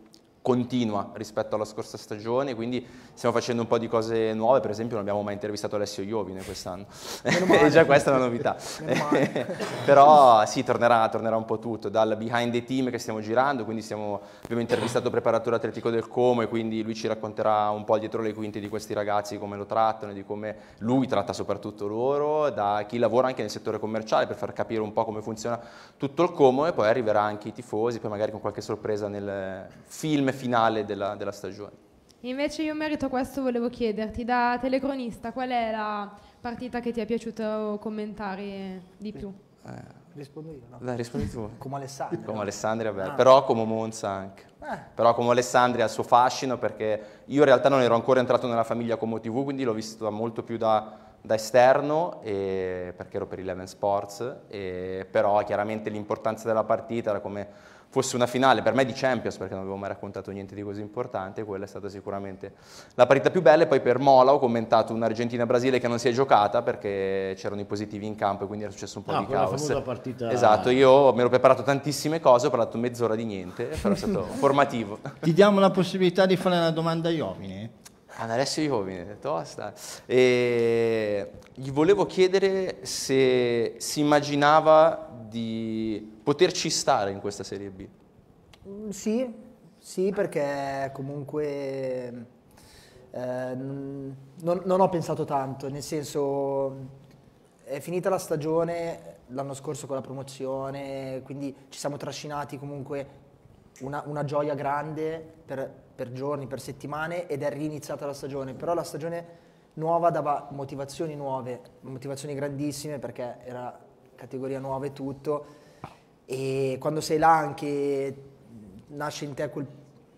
continua rispetto alla scorsa stagione, quindi stiamo facendo un po' di cose nuove, per esempio non abbiamo mai intervistato Alessio Iovine quest'anno, <laughs> e già questa è una novità. <laughs> Però sì, tornerà, tornerà un po' tutto, dal behind the team che stiamo girando, quindi stiamo- abbiamo intervistato il preparatore atletico del Como e quindi lui ci racconterà un po' dietro le quinte di questi ragazzi, come lo trattano e di come lui tratta soprattutto loro, da chi lavora anche nel settore commerciale per far capire un po' come funziona tutto il Como e poi arriverà anche i tifosi, poi magari con qualche sorpresa nel film finale della, della stagione. Invece io in merito a questo volevo chiederti, da telecronista, qual è la partita che ti è piaciuto commentare di più? Rispondo io, no? Dai, rispondi tu. <laughs> Come Alessandro. Come Alessandria, beh, Ah. però come Monza anche. Eh. Però come Alessandria ha il suo fascino perché io in realtà non ero ancora entrato nella famiglia Como TV, quindi l'ho visto molto più da, da esterno e- perché ero per Eleven Sports, e- però chiaramente l'importanza della partita era come fosse una finale per me di Champions perché non avevo mai raccontato niente di così importante, quella è stata sicuramente la partita più bella e poi per Mola ho commentato un'Argentina-Brasile che non si è giocata perché c'erano i positivi in campo e quindi era successo un po' Ah, di caos. famosa partita- Esatto, io mi ero preparato tantissime cose, ho parlato mezz'ora di niente, però è stato <laughs> formativo. Ti diamo la possibilità di fare una domanda a Iovine. Ad Alessio Iovine, tosta. E gli volevo chiedere se si immaginava di poterci stare in questa Serie B. Mm, Sì, sì, perché comunque eh, non, non ho pensato tanto, nel senso è finita la stagione l'anno scorso con la promozione, quindi ci siamo trascinati comunque una, una gioia grande per, per giorni, per settimane ed è riniziata la stagione, però la stagione nuova dava motivazioni nuove, motivazioni grandissime perché era categoria nuova e tutto. E quando sei là anche nasce in te quel,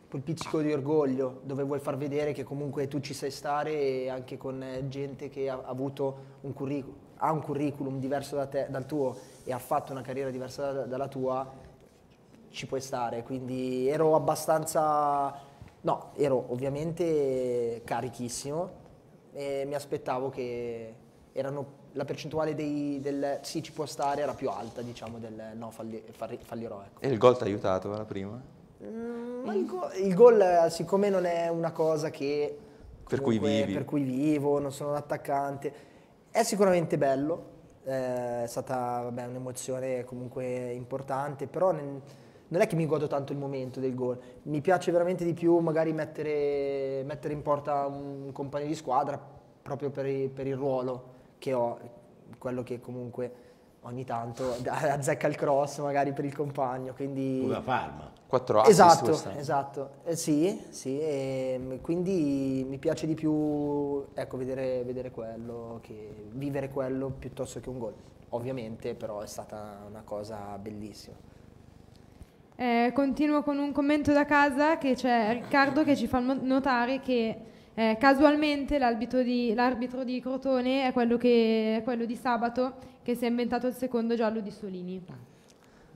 quel pizzico di orgoglio dove vuoi far vedere che comunque tu ci sai stare anche con eh, gente che ha avuto un curriculum, ha un curriculum diverso da te, dal tuo e ha fatto una carriera diversa da- dalla tua, ci puoi stare. Quindi ero abbastanza, no, ero ovviamente carichissimo e mi aspettavo che erano, la percentuale dei, del sì ci può stare era più alta diciamo del no falli- falli- fallirò. Ecco. E il gol ti ha aiutato la prima? Mm, il, go- il gol, siccome non è una cosa che Per cui vivi. per cui vivo, non sono un attaccante, è sicuramente bello, eh, è stata vabbè, un'emozione comunque importante, però nel- non è che mi godo tanto il momento del gol, mi piace veramente di più magari mettere, mettere in porta un compagno di squadra proprio per, per il ruolo che ho, quello che comunque ogni tanto <laughs> azzecca il cross magari per il compagno, quindi... Come a Parma. Quattro assist Esatto, quest'anno. esatto. Eh, sì, sì, e quindi mi piace di più ecco, vedere, vedere quello, che, vivere quello piuttosto che un gol. Ovviamente però è stata una cosa bellissima. Eh, continuo con un commento da casa che c'è Riccardo che ci fa notare che eh, casualmente l'arbitro di, l'arbitro di Crotone è quello, che, è quello di sabato che si è inventato il secondo giallo di Solini.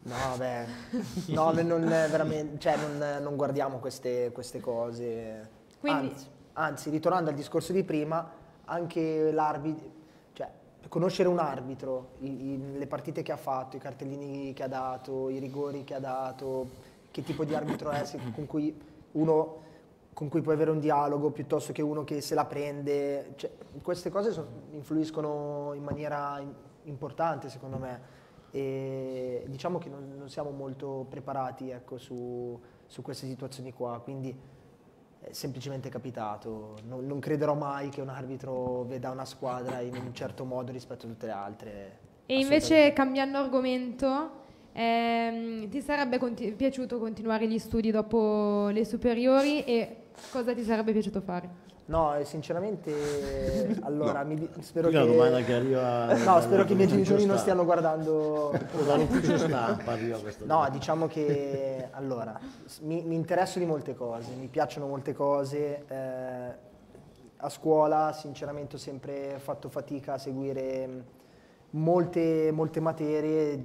No, vabbè, no, non, cioè, non, non guardiamo queste, queste cose. Quindi- Anzi, anzi, ritornando al discorso di prima, anche l'arbitro, cioè, conoscere un arbitro, i- i- le partite che ha fatto, i cartellini che ha dato, i rigori che ha dato, che tipo di arbitro è, se- con cui uno con cui puoi avere un dialogo piuttosto che uno che se la prende, cioè, queste cose so- influiscono in maniera in- importante secondo me e diciamo che non, non siamo molto preparati ecco, su, su queste situazioni qua, quindi è semplicemente capitato. Non, non crederò mai che un arbitro veda una squadra in un certo modo rispetto a tutte le altre. E invece cambiando argomento, ehm, ti sarebbe conti- piaciuto continuare gli studi dopo le superiori e cosa ti sarebbe piaciuto fare? No, e sinceramente, <laughs> allora, mi di- spero Qui che... che arriva No, spero che i miei genitori non stiano guardando... O dall'ufficio <laughs> stampa arriva questa No, diciamo che, allora, mi, mi interesso di molte cose, mi piacciono molte cose. eh, a scuola, sinceramente, ho sempre fatto fatica a seguire molte, molte materie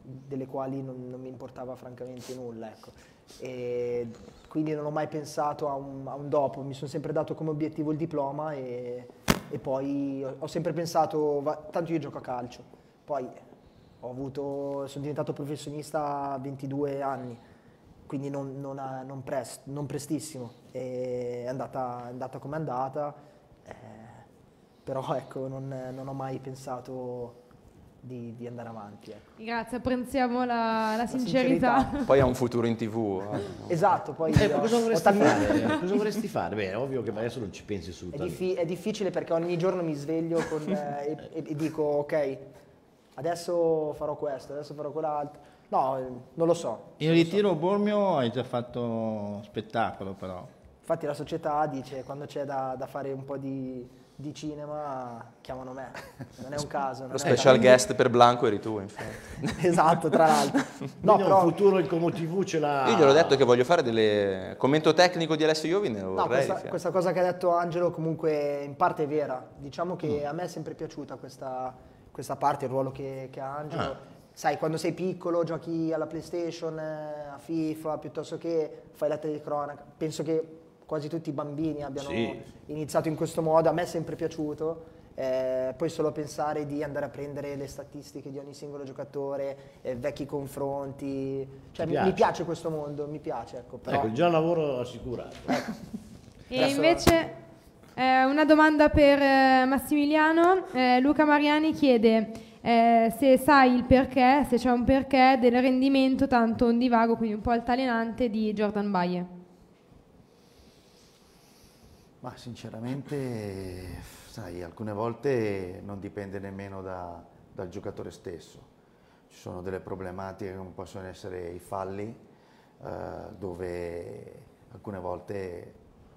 delle quali non, non mi importava francamente nulla. Ecco. E quindi non ho mai pensato a un, a un dopo, mi sono sempre dato come obiettivo il diploma e, e poi ho, sempre pensato, va- tanto io gioco a calcio, poi avuto, sono diventato professionista a 22 anni, quindi non, non a- non pres- non prestissimo, e è andata, andata come è andata, eh, però ecco, non, non ho mai pensato di, di andare avanti. ecco. Grazie, apprezziamo la, la sincerità. sincerità. Poi ha un futuro in tv. eh. Esatto, poi Eh, cosa vorresti fare? Cosa vorresti fare? Beh, è ovvio che adesso non ci pensi È, assolutamente. diffi- è difficile perché ogni giorno mi sveglio con, <laughs> eh, e, e- dico ok, adesso farò questo, adesso farò quell'altro. No, non lo so. In ritiro Bormio hai già fatto spettacolo però. Infatti la società dice quando c'è da, da fare un po' di, di cinema chiamano me. Non è un caso. Lo special guest per Blanco eri tu, infatti. <laughs> Esatto, tra l'altro. <laughs> No, No, però un futuro il Como TV ce l'ha. Io gliel'ho detto che voglio fare delle... Commento tecnico di Alessio Iovine, lo no, vorrei. questa, fianco. questa cosa che ha detto Angelo comunque in parte è vera. Diciamo che a me è sempre piaciuta questa, questa parte, il ruolo che, che ha Angelo. Ah. Sai, quando sei piccolo giochi alla PlayStation, eh, a FIFA, piuttosto che fai la telecronaca. Penso che quasi tutti i bambini abbiano Sì. iniziato in questo modo, a me è sempre piaciuto. Eh, poi solo pensare di andare a prendere le statistiche di ogni singolo giocatore, eh, vecchi confronti, cioè Ti mi, mi piace? piace questo mondo, mi piace. Ecco, però, Ecco, già un lavoro assicurato. <laughs> E Adesso- invece eh, una domanda per eh, Massimiliano. Eh, Luca Mariani chiede eh, se sai il perché, se c'è un perché del rendimento tanto ondivago, quindi un po' altalenante di Jordan Baye. Ma sinceramente, sai, alcune volte non dipende nemmeno da- dal giocatore stesso. Ci sono delle problematiche come possono essere i falli, eh, dove alcune volte,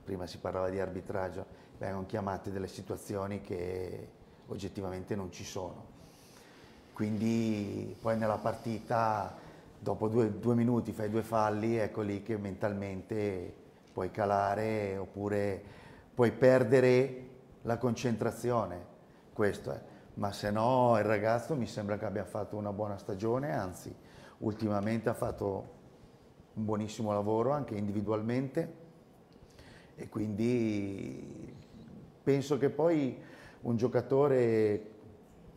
prima si parlava di arbitraggio, vengono chiamate delle situazioni che oggettivamente non ci sono. Quindi poi nella partita, dopo due, due minuti fai due falli, ecco lì che mentalmente puoi calare oppure puoi perdere la concentrazione, questo è. Ma se no il ragazzo mi sembra che abbia fatto una buona stagione, anzi ultimamente ha fatto un buonissimo lavoro anche individualmente. E quindi penso che poi un giocatore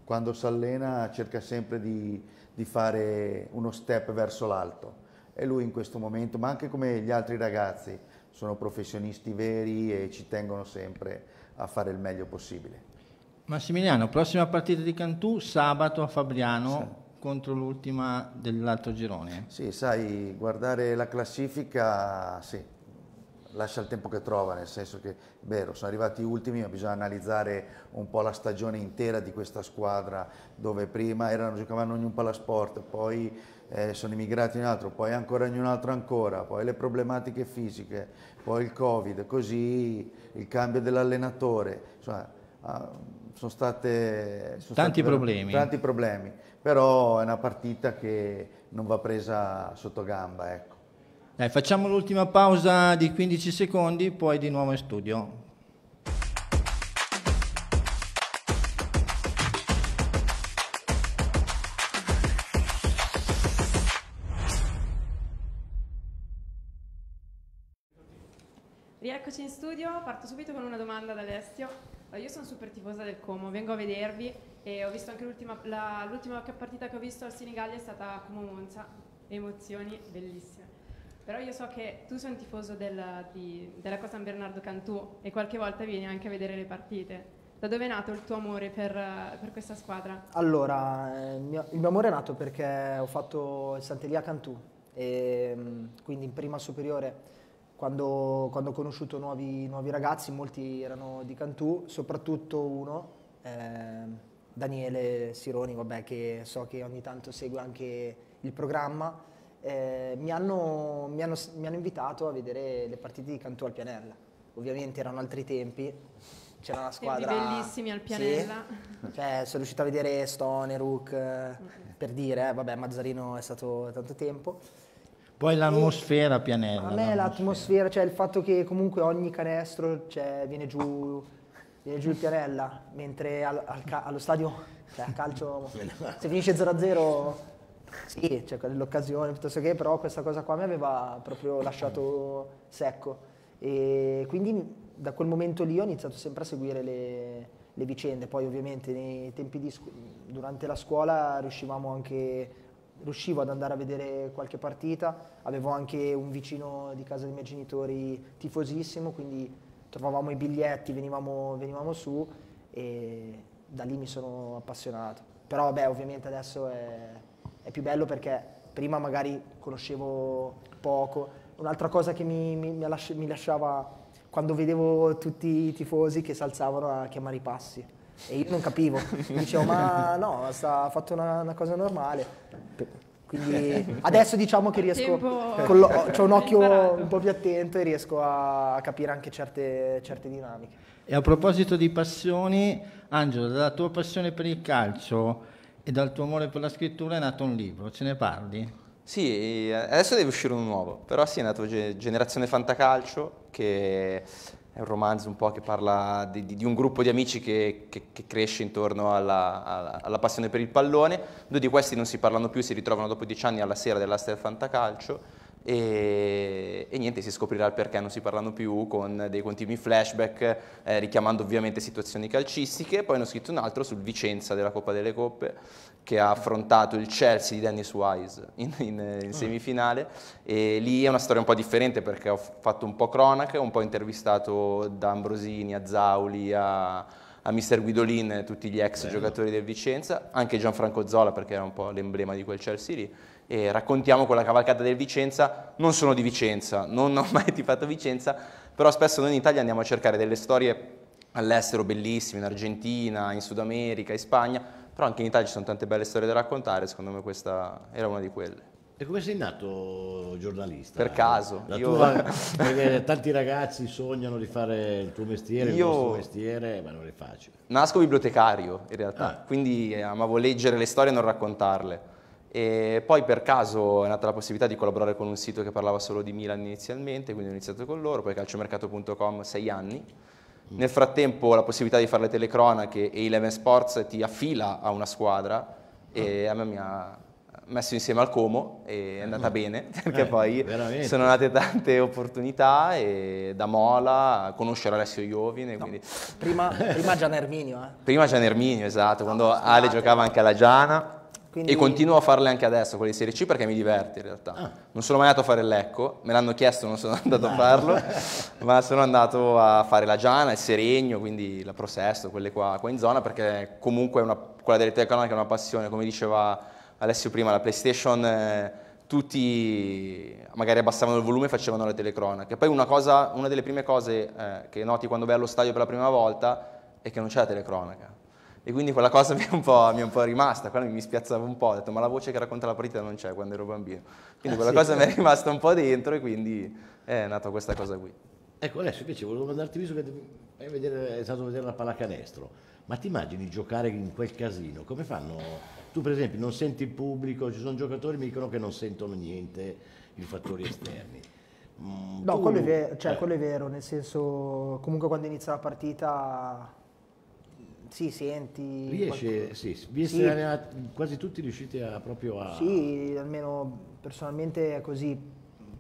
quando si allena cerca sempre di, di fare uno step verso l'alto. E lui in questo momento, ma anche come gli altri ragazzi, sono professionisti veri e ci tengono sempre a fare il meglio possibile. Massimiliano, prossima partita di Cantù, sabato a Fabriano sì. contro l'ultima dell'altro girone. Sì, sai, guardare la classifica, sì, lascia il tempo che trova, nel senso che, è vero, sono arrivati ultimi, ma bisogna analizzare un po' la stagione intera di questa squadra, dove prima erano, giocavano in un palasport, poi eh, sono immigrati in un altro, poi ancora in un altro ancora, poi le problematiche fisiche, poi il Covid, così il cambio dell'allenatore, insomma, ah, sono state... Sono tanti stati problemi. Tanti problemi, però è una partita che non va presa sotto gamba, ecco. Dai, facciamo l'ultima pausa di 15 secondi, poi di nuovo in studio. Studio, parto subito con una domanda da Alessio. Io sono super tifosa del Como, vengo a vedervi e ho visto anche l'ultima, la, l'ultima partita che ho visto al Senigallia è stata Como Monza, emozioni bellissime. Però io so che tu sei un tifoso della, di, della Cosa San Bernardo Cantù e qualche volta vieni anche a vedere le partite. Da dove è nato il tuo amore per, per questa squadra? Allora, eh, il, mio, il, mio, amore è nato perché ho fatto il Sant'Elia Cantù e mm, quindi in prima superiore quando, quando ho conosciuto nuovi, nuovi, ragazzi, molti erano di Cantù, soprattutto uno, eh, Daniele Sironi, vabbè, che so che ogni tanto segue anche il programma eh, mi, hanno, mi, hanno, mi, hanno, invitato a vedere le partite di Cantù al Pianella. Ovviamente erano altri tempi, c'era una squadra... Bellissimi al Pianella. Sì, cioè, sono riuscito a vedere Stone, Rook, okay. per dire, eh, vabbè Mazzarino è stato tanto tempo. Poi l'atmosfera a Pianella. A me l'atmosfera, cioè il fatto che comunque ogni canestro cioè, viene, giù, viene giù il Pianella, mentre al, al, allo stadio, cioè a calcio, se finisce 0-0 sì, c'è l'occasione piuttosto che, però questa cosa qua mi aveva proprio lasciato secco e quindi da quel momento lì ho iniziato sempre a seguire le, le vicende, poi ovviamente nei tempi di durante la scuola riuscivamo anche riuscivo ad andare a vedere qualche partita, avevo anche un vicino di casa dei miei genitori tifosissimo, quindi trovavamo i biglietti, venivamo, venivamo su e da lì mi sono appassionato. Però vabbè, ovviamente adesso è, è più bello perché prima magari conoscevo poco. Un'altra cosa che mi, mi, mi lasciava quando vedevo tutti i tifosi che si alzavano a chiamare i passi e io non capivo, dicevo ma no, sta, ha fatto una, una, cosa normale. Quindi <laughs> adesso diciamo che riesco, ho un occhio un po' più attento e riesco a capire anche certe, certe dinamiche. E a proposito di passioni, Angelo, dalla tua passione per il calcio, e dal tuo amore per la scrittura è nato un libro, ce ne parli? Sì, adesso deve uscire uno nuovo, però sì, è nato Generazione Fantacalcio, che è un romanzo un po' che parla di, di un gruppo di amici che, che, che cresce intorno alla, alla, alla, passione per il pallone. Due di questi non si parlano più, si ritrovano dopo dieci anni alla sera dell'asta del Fantacalcio e, e, niente, si scoprirà il perché non si parlano più con dei continui flashback, eh, richiamando ovviamente situazioni calcistiche. Poi hanno scritto un altro sul Vicenza della Coppa delle Coppe, che ha affrontato il Chelsea di Dennis Wise in, in, in semifinale. E lì è una storia un po' differente perché ho fatto un po' cronaca, un po' intervistato da Ambrosini a Zauli a a Mister Guidolin tutti gli ex Bello. giocatori del Vicenza, anche Gianfranco Zola perché era un po' l'emblema di quel Chelsea lì e raccontiamo quella cavalcata del Vicenza, non sono di Vicenza, non ho mai tifato Vicenza, però spesso noi in Italia andiamo a cercare delle storie all'estero bellissime, in Argentina, in Sud America, in Spagna, però anche in Italia ci sono tante belle storie da raccontare, secondo me questa era una di quelle. E come sei nato giornalista? Per caso. La Io- tua- tanti ragazzi sognano di fare il tuo mestiere, il Io- nostro mestiere, ma non è facile. Nasco bibliotecario in realtà, Ah. quindi eh, amavo leggere le storie e non raccontarle. E poi per caso è nata la possibilità di collaborare con un sito che parlava solo di Milan inizialmente, quindi ho iniziato con loro, poi calciomercato.com sei anni. Nel frattempo la possibilità di fare le telecronache e Eleven Sports ti affila a una squadra e a me mi ha messo insieme al Como e è andata bene perché Eh, poi veramente. sono nate tante opportunità e da Mola a conoscere Alessio Iovine, quindi Prima, prima Gian Erminio, eh. Prima Gian Erminio, esatto, quando Ale giocava anche alla Giana Quindi- e continuo a farle anche adesso, quelle di Serie C, perché mi diverte in realtà. Ah. Non sono mai andato a fare Lecco, me l'hanno chiesto, non sono <laughs> andato a farlo, <laughs> ma sono andato a fare la Giana, il Seregno, quindi la Prosesto, quelle qua, qua in zona, perché comunque una- quella delle telecronache è una passione, come diceva Alessio prima, la PlayStation... eh, tutti magari abbassavano il volume e facevano le telecronache. Poi una, cosa, una delle prime cose eh, che noti quando vai allo stadio per la prima volta è che non c'è la telecronaca. E quindi quella cosa <laughs> mi è un po', mi è un po' rimasta, quella mi spiazzava un po', ho detto ma la voce che racconta la partita non c'è quando ero bambino. Quindi Ah, quella sì. cosa mi è rimasta un po' dentro e quindi è nata questa cosa qui. Ecco, adesso invece volevo mandarti visto che è, vedere, è stato vedere la pallacanestro. Ma ti immagini giocare in quel casino? Come fanno? Tu per esempio non senti il pubblico, ci sono giocatori che mi dicono che non sentono niente, i fattori esterni. Mm, No, tu- quello è, vero, cioè, eh, quello è vero, nel senso, comunque quando inizia la partita, sì, senti... Riesce, sì, vi Sì. siete a- quasi tutti riusciti a proprio a... Sì, almeno personalmente è così.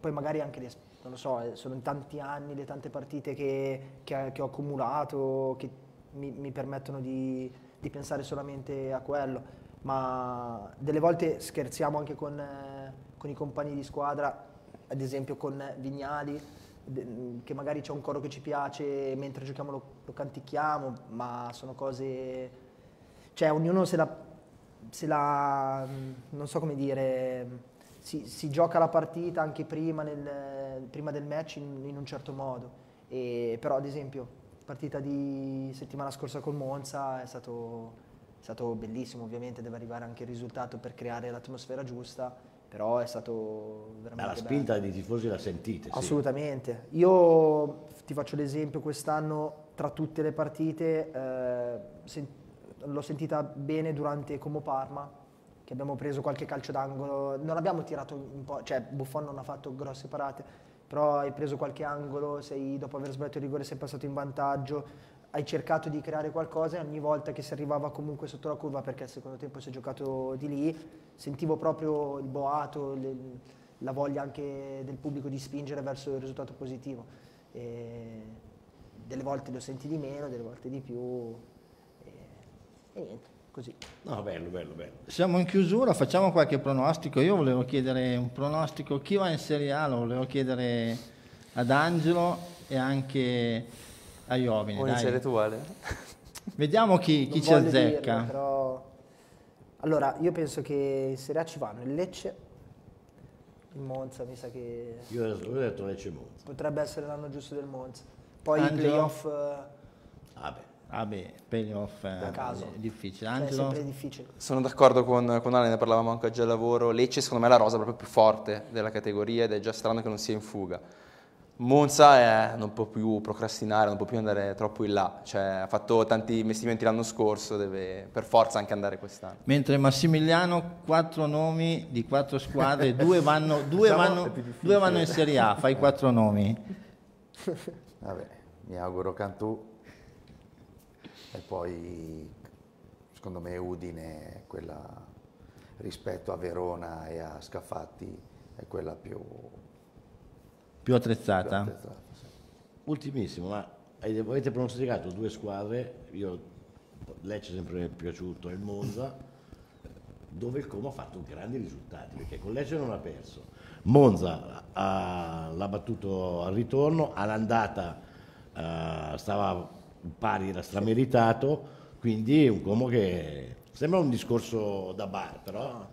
Poi magari anche, non lo so, eh, sono in tanti anni, le tante partite che, che- che ho accumulato, che mi, mi permettono di, di pensare solamente a quello. Ma delle volte scherziamo anche con, eh, con i compagni di squadra, ad esempio con Vignali, che magari c'è un coro che ci piace, mentre giochiamo lo, lo canticchiamo, ma sono cose... Cioè, ognuno se la, se la non so come dire, si, si gioca la partita anche prima, nel- prima del match in, in un certo modo. E, però, ad esempio, partita di settimana scorsa col Monza è stato, è stato bellissimo, ovviamente deve arrivare anche il risultato per creare l'atmosfera giusta, però è stato Ma veramente la bello. spinta dei tifosi la sentite, sì. Assolutamente. Io ti faccio l'esempio, quest'anno tra tutte le partite eh, sen- l'ho sentita bene durante Como Parma, che abbiamo preso qualche calcio d'angolo, non abbiamo tirato un po', cioè Buffon non ha fatto grosse parate, però hai preso qualche angolo, sei, dopo aver sbagliato il rigore sei passato in vantaggio, hai cercato di creare qualcosa e ogni volta che si arrivava comunque sotto la curva, perché il secondo tempo si è giocato di lì, sentivo proprio il boato, le- la voglia anche del pubblico di spingere verso il risultato positivo. E delle volte lo senti di meno, delle volte di più. E, e niente, così. No, bello, bello, bello. Siamo in chiusura, facciamo qualche pronostico. Io volevo chiedere un pronostico, chi va in Serie A lo volevo chiedere ad Angelo e anche a Iovine. Vuoi iniziare tu Ale? Vediamo chi, chi ci azzecca. dirlo, però... Allora, io penso che in Serie A ci vanno il Lecce, il Monza, mi sa che Io ho detto Lecce Monza. potrebbe essere l'anno giusto del Monza. Poi i Angelo? playoff eh, Vabbè. Ah beh, playoff a è caso. difficile. Cioè, è Angelo? sempre difficile. Sono d'accordo con, con Ale, ne parlavamo anche oggi al lavoro. Lecce secondo me è la rosa proprio più forte della categoria ed è già strano che non sia in fuga. Monza è- non può più procrastinare, non può più andare troppo in là, cioè, ha fatto tanti investimenti l'anno scorso, deve per forza anche andare quest'anno. Mentre Massimiliano, quattro nomi di quattro squadre, due vanno, <laughs> due Diciamo vanno- due vanno in Serie A, fai quattro nomi. <laughs> Vabbè, mi auguro Cantù e poi secondo me Udine, quella rispetto a Verona e a Scafatti, è quella più, Più più attrezzata. attrezzata. sì. Ultimissimo, ma avete pronosticato due squadre, io Lecce sempre è piaciuto, e il Monza, dove il Como ha fatto grandi risultati, perché con Lecce non ha perso. Monza ha- l'ha battuto al ritorno, all'andata eh, stava pari, era strameritato, quindi un Como che sembra un discorso da bar, però...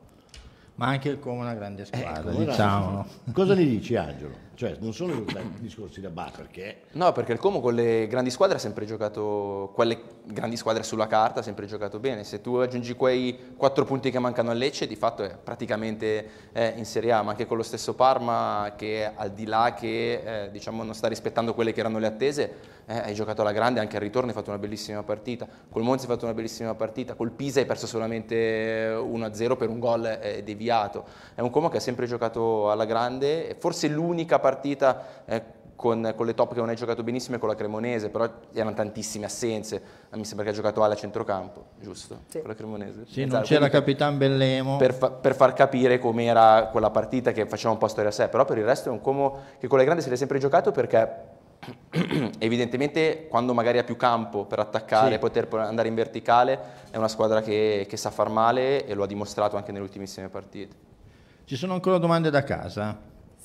Ma anche il Como è una grande Eh, squadra, Como era- diciamo. Cosa ne dici Angelo? Cioè, non sono discorsi da bar, perché No, perché il Como con le grandi squadre ha sempre giocato, quelle grandi squadre sulla carta ha sempre giocato bene. Se tu aggiungi quei quattro punti che mancano a Lecce, di fatto è praticamente eh, in Serie A, ma anche con lo stesso Parma che al di là che eh, diciamo, non sta rispettando quelle che erano le attese, eh, hai giocato alla grande, anche al ritorno hai fatto una bellissima partita. Col Monza hai fatto una bellissima partita, col Pisa hai perso solamente 1-0 per un gol eh, deviato. È un Como che ha sempre giocato alla grande, forse l'unica partita eh, con, con, le top che non hai giocato benissimo è con la Cremonese, però erano tantissime assenze. Mi sembra che ha giocato Ale a centrocampo, giusto? Sì. Con la Cremonese. Sì, non Esatto, c'era Capitan Bellemo. Per, fa- per far capire com'era quella partita che faceva un po' storia a sé, però per il resto è un Como che con le grandi se l'è sempre giocato perché <clears throat> evidentemente quando magari ha più campo per attaccare e Sì. poter andare in verticale è una squadra che, che sa far male e lo ha dimostrato anche nelle ultimissime partite. Ci sono ancora domande da casa?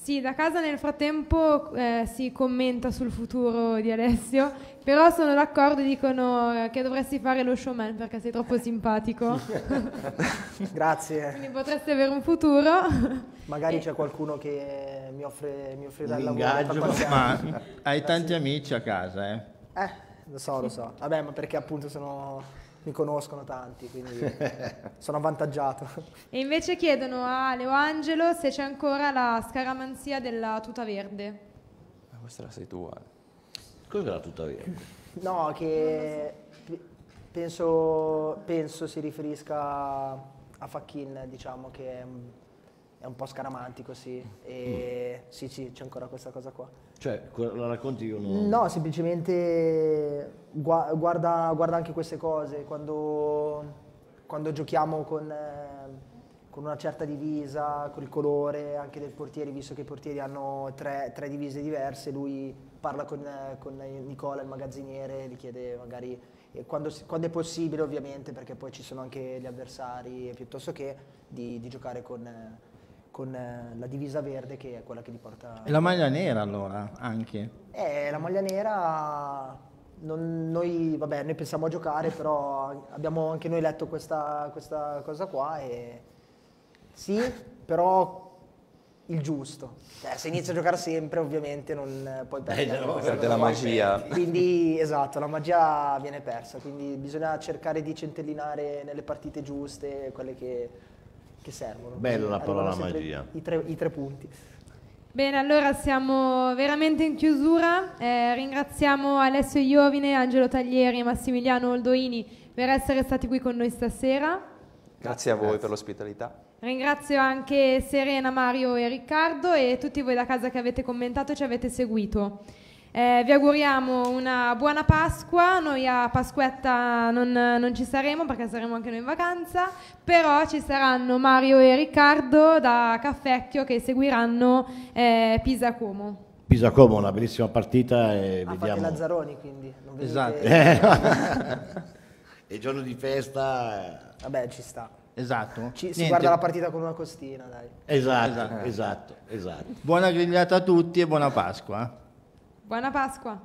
Sì, da casa nel frattempo eh, si commenta sul futuro di Alessio, però sono d'accordo e dicono eh, che dovresti fare lo showman perché sei troppo simpatico, <laughs> Grazie. quindi potresti avere un futuro. Magari c'è qualcuno che mi, offre, mi offrirà il lavoro. Ma <laughs> hai tanti amici a casa, eh? Eh, lo so, lo so. Vabbè, ma perché appunto sono... mi conoscono tanti, quindi <laughs> sono avvantaggiato. E invece chiedono a Leo Angelo se c'è ancora la scaramanzia della tuta verde. Ma Questa la sei tu, Ale. cos'era tutta via? No, che pe- penso, penso si riferisca a Fachin, diciamo che è un, è un po' scaramantico, sì. E sì, sì, c'è ancora questa cosa qua. Cioè, la racconti io non... No, semplicemente guarda, guarda anche queste cose. Quando, quando giochiamo con, eh, con una certa divisa, con il colore anche del portiere, visto che i portieri hanno tre, tre divise diverse, lui parla con, con Nicola, il magazziniere, gli chiede magari quando, quando è possibile ovviamente, perché poi ci sono anche gli avversari, piuttosto che di, di giocare con, eh, con eh, la divisa verde che è quella che li porta... E la maglia nera allora, anche. Eh, la maglia nera, non- noi, vabbè, noi pensiamo a giocare, <laughs> però abbiamo anche noi letto questa, questa cosa qua e sì, però il giusto. Cioè, se inizi a giocare sempre, ovviamente non eh, puoi perdere. no, questa Perde la magia. Quindi, esatto, la magia viene persa, quindi bisogna cercare di centellinare nelle partite giuste, quelle che, che servono. Bella la parola magia. I tre, I tre punti. Bene, allora siamo veramente in chiusura. Eh, ringraziamo Alessio Iovine, Angelo Taglieri e Massimiliano Oldoini per essere stati qui con noi stasera. Grazie a voi per l'ospitalità. Ringrazio anche Serena, Mario e Riccardo e tutti voi da casa che avete commentato e ci avete seguito. Eh, vi auguriamo una buona Pasqua, noi a Pasquetta non, non ci saremo perché saremo anche noi in vacanza, però ci saranno Mario e Riccardo da Caffecchio che seguiranno eh, Pisa Como. Pisa Como, una bellissima partita e Ah, fate vediamo... Lazzaroni, quindi. Non Esatto. <laughs> Eh, <laughs> è giorno di festa. Vabbè, ci sta. Esatto. Ci- si Niente, guarda la partita con una costina, dai. Esatto, Esatto. esatto, esatto. Buona grigliata a tutti e buona Pasqua. Buona Pasqua!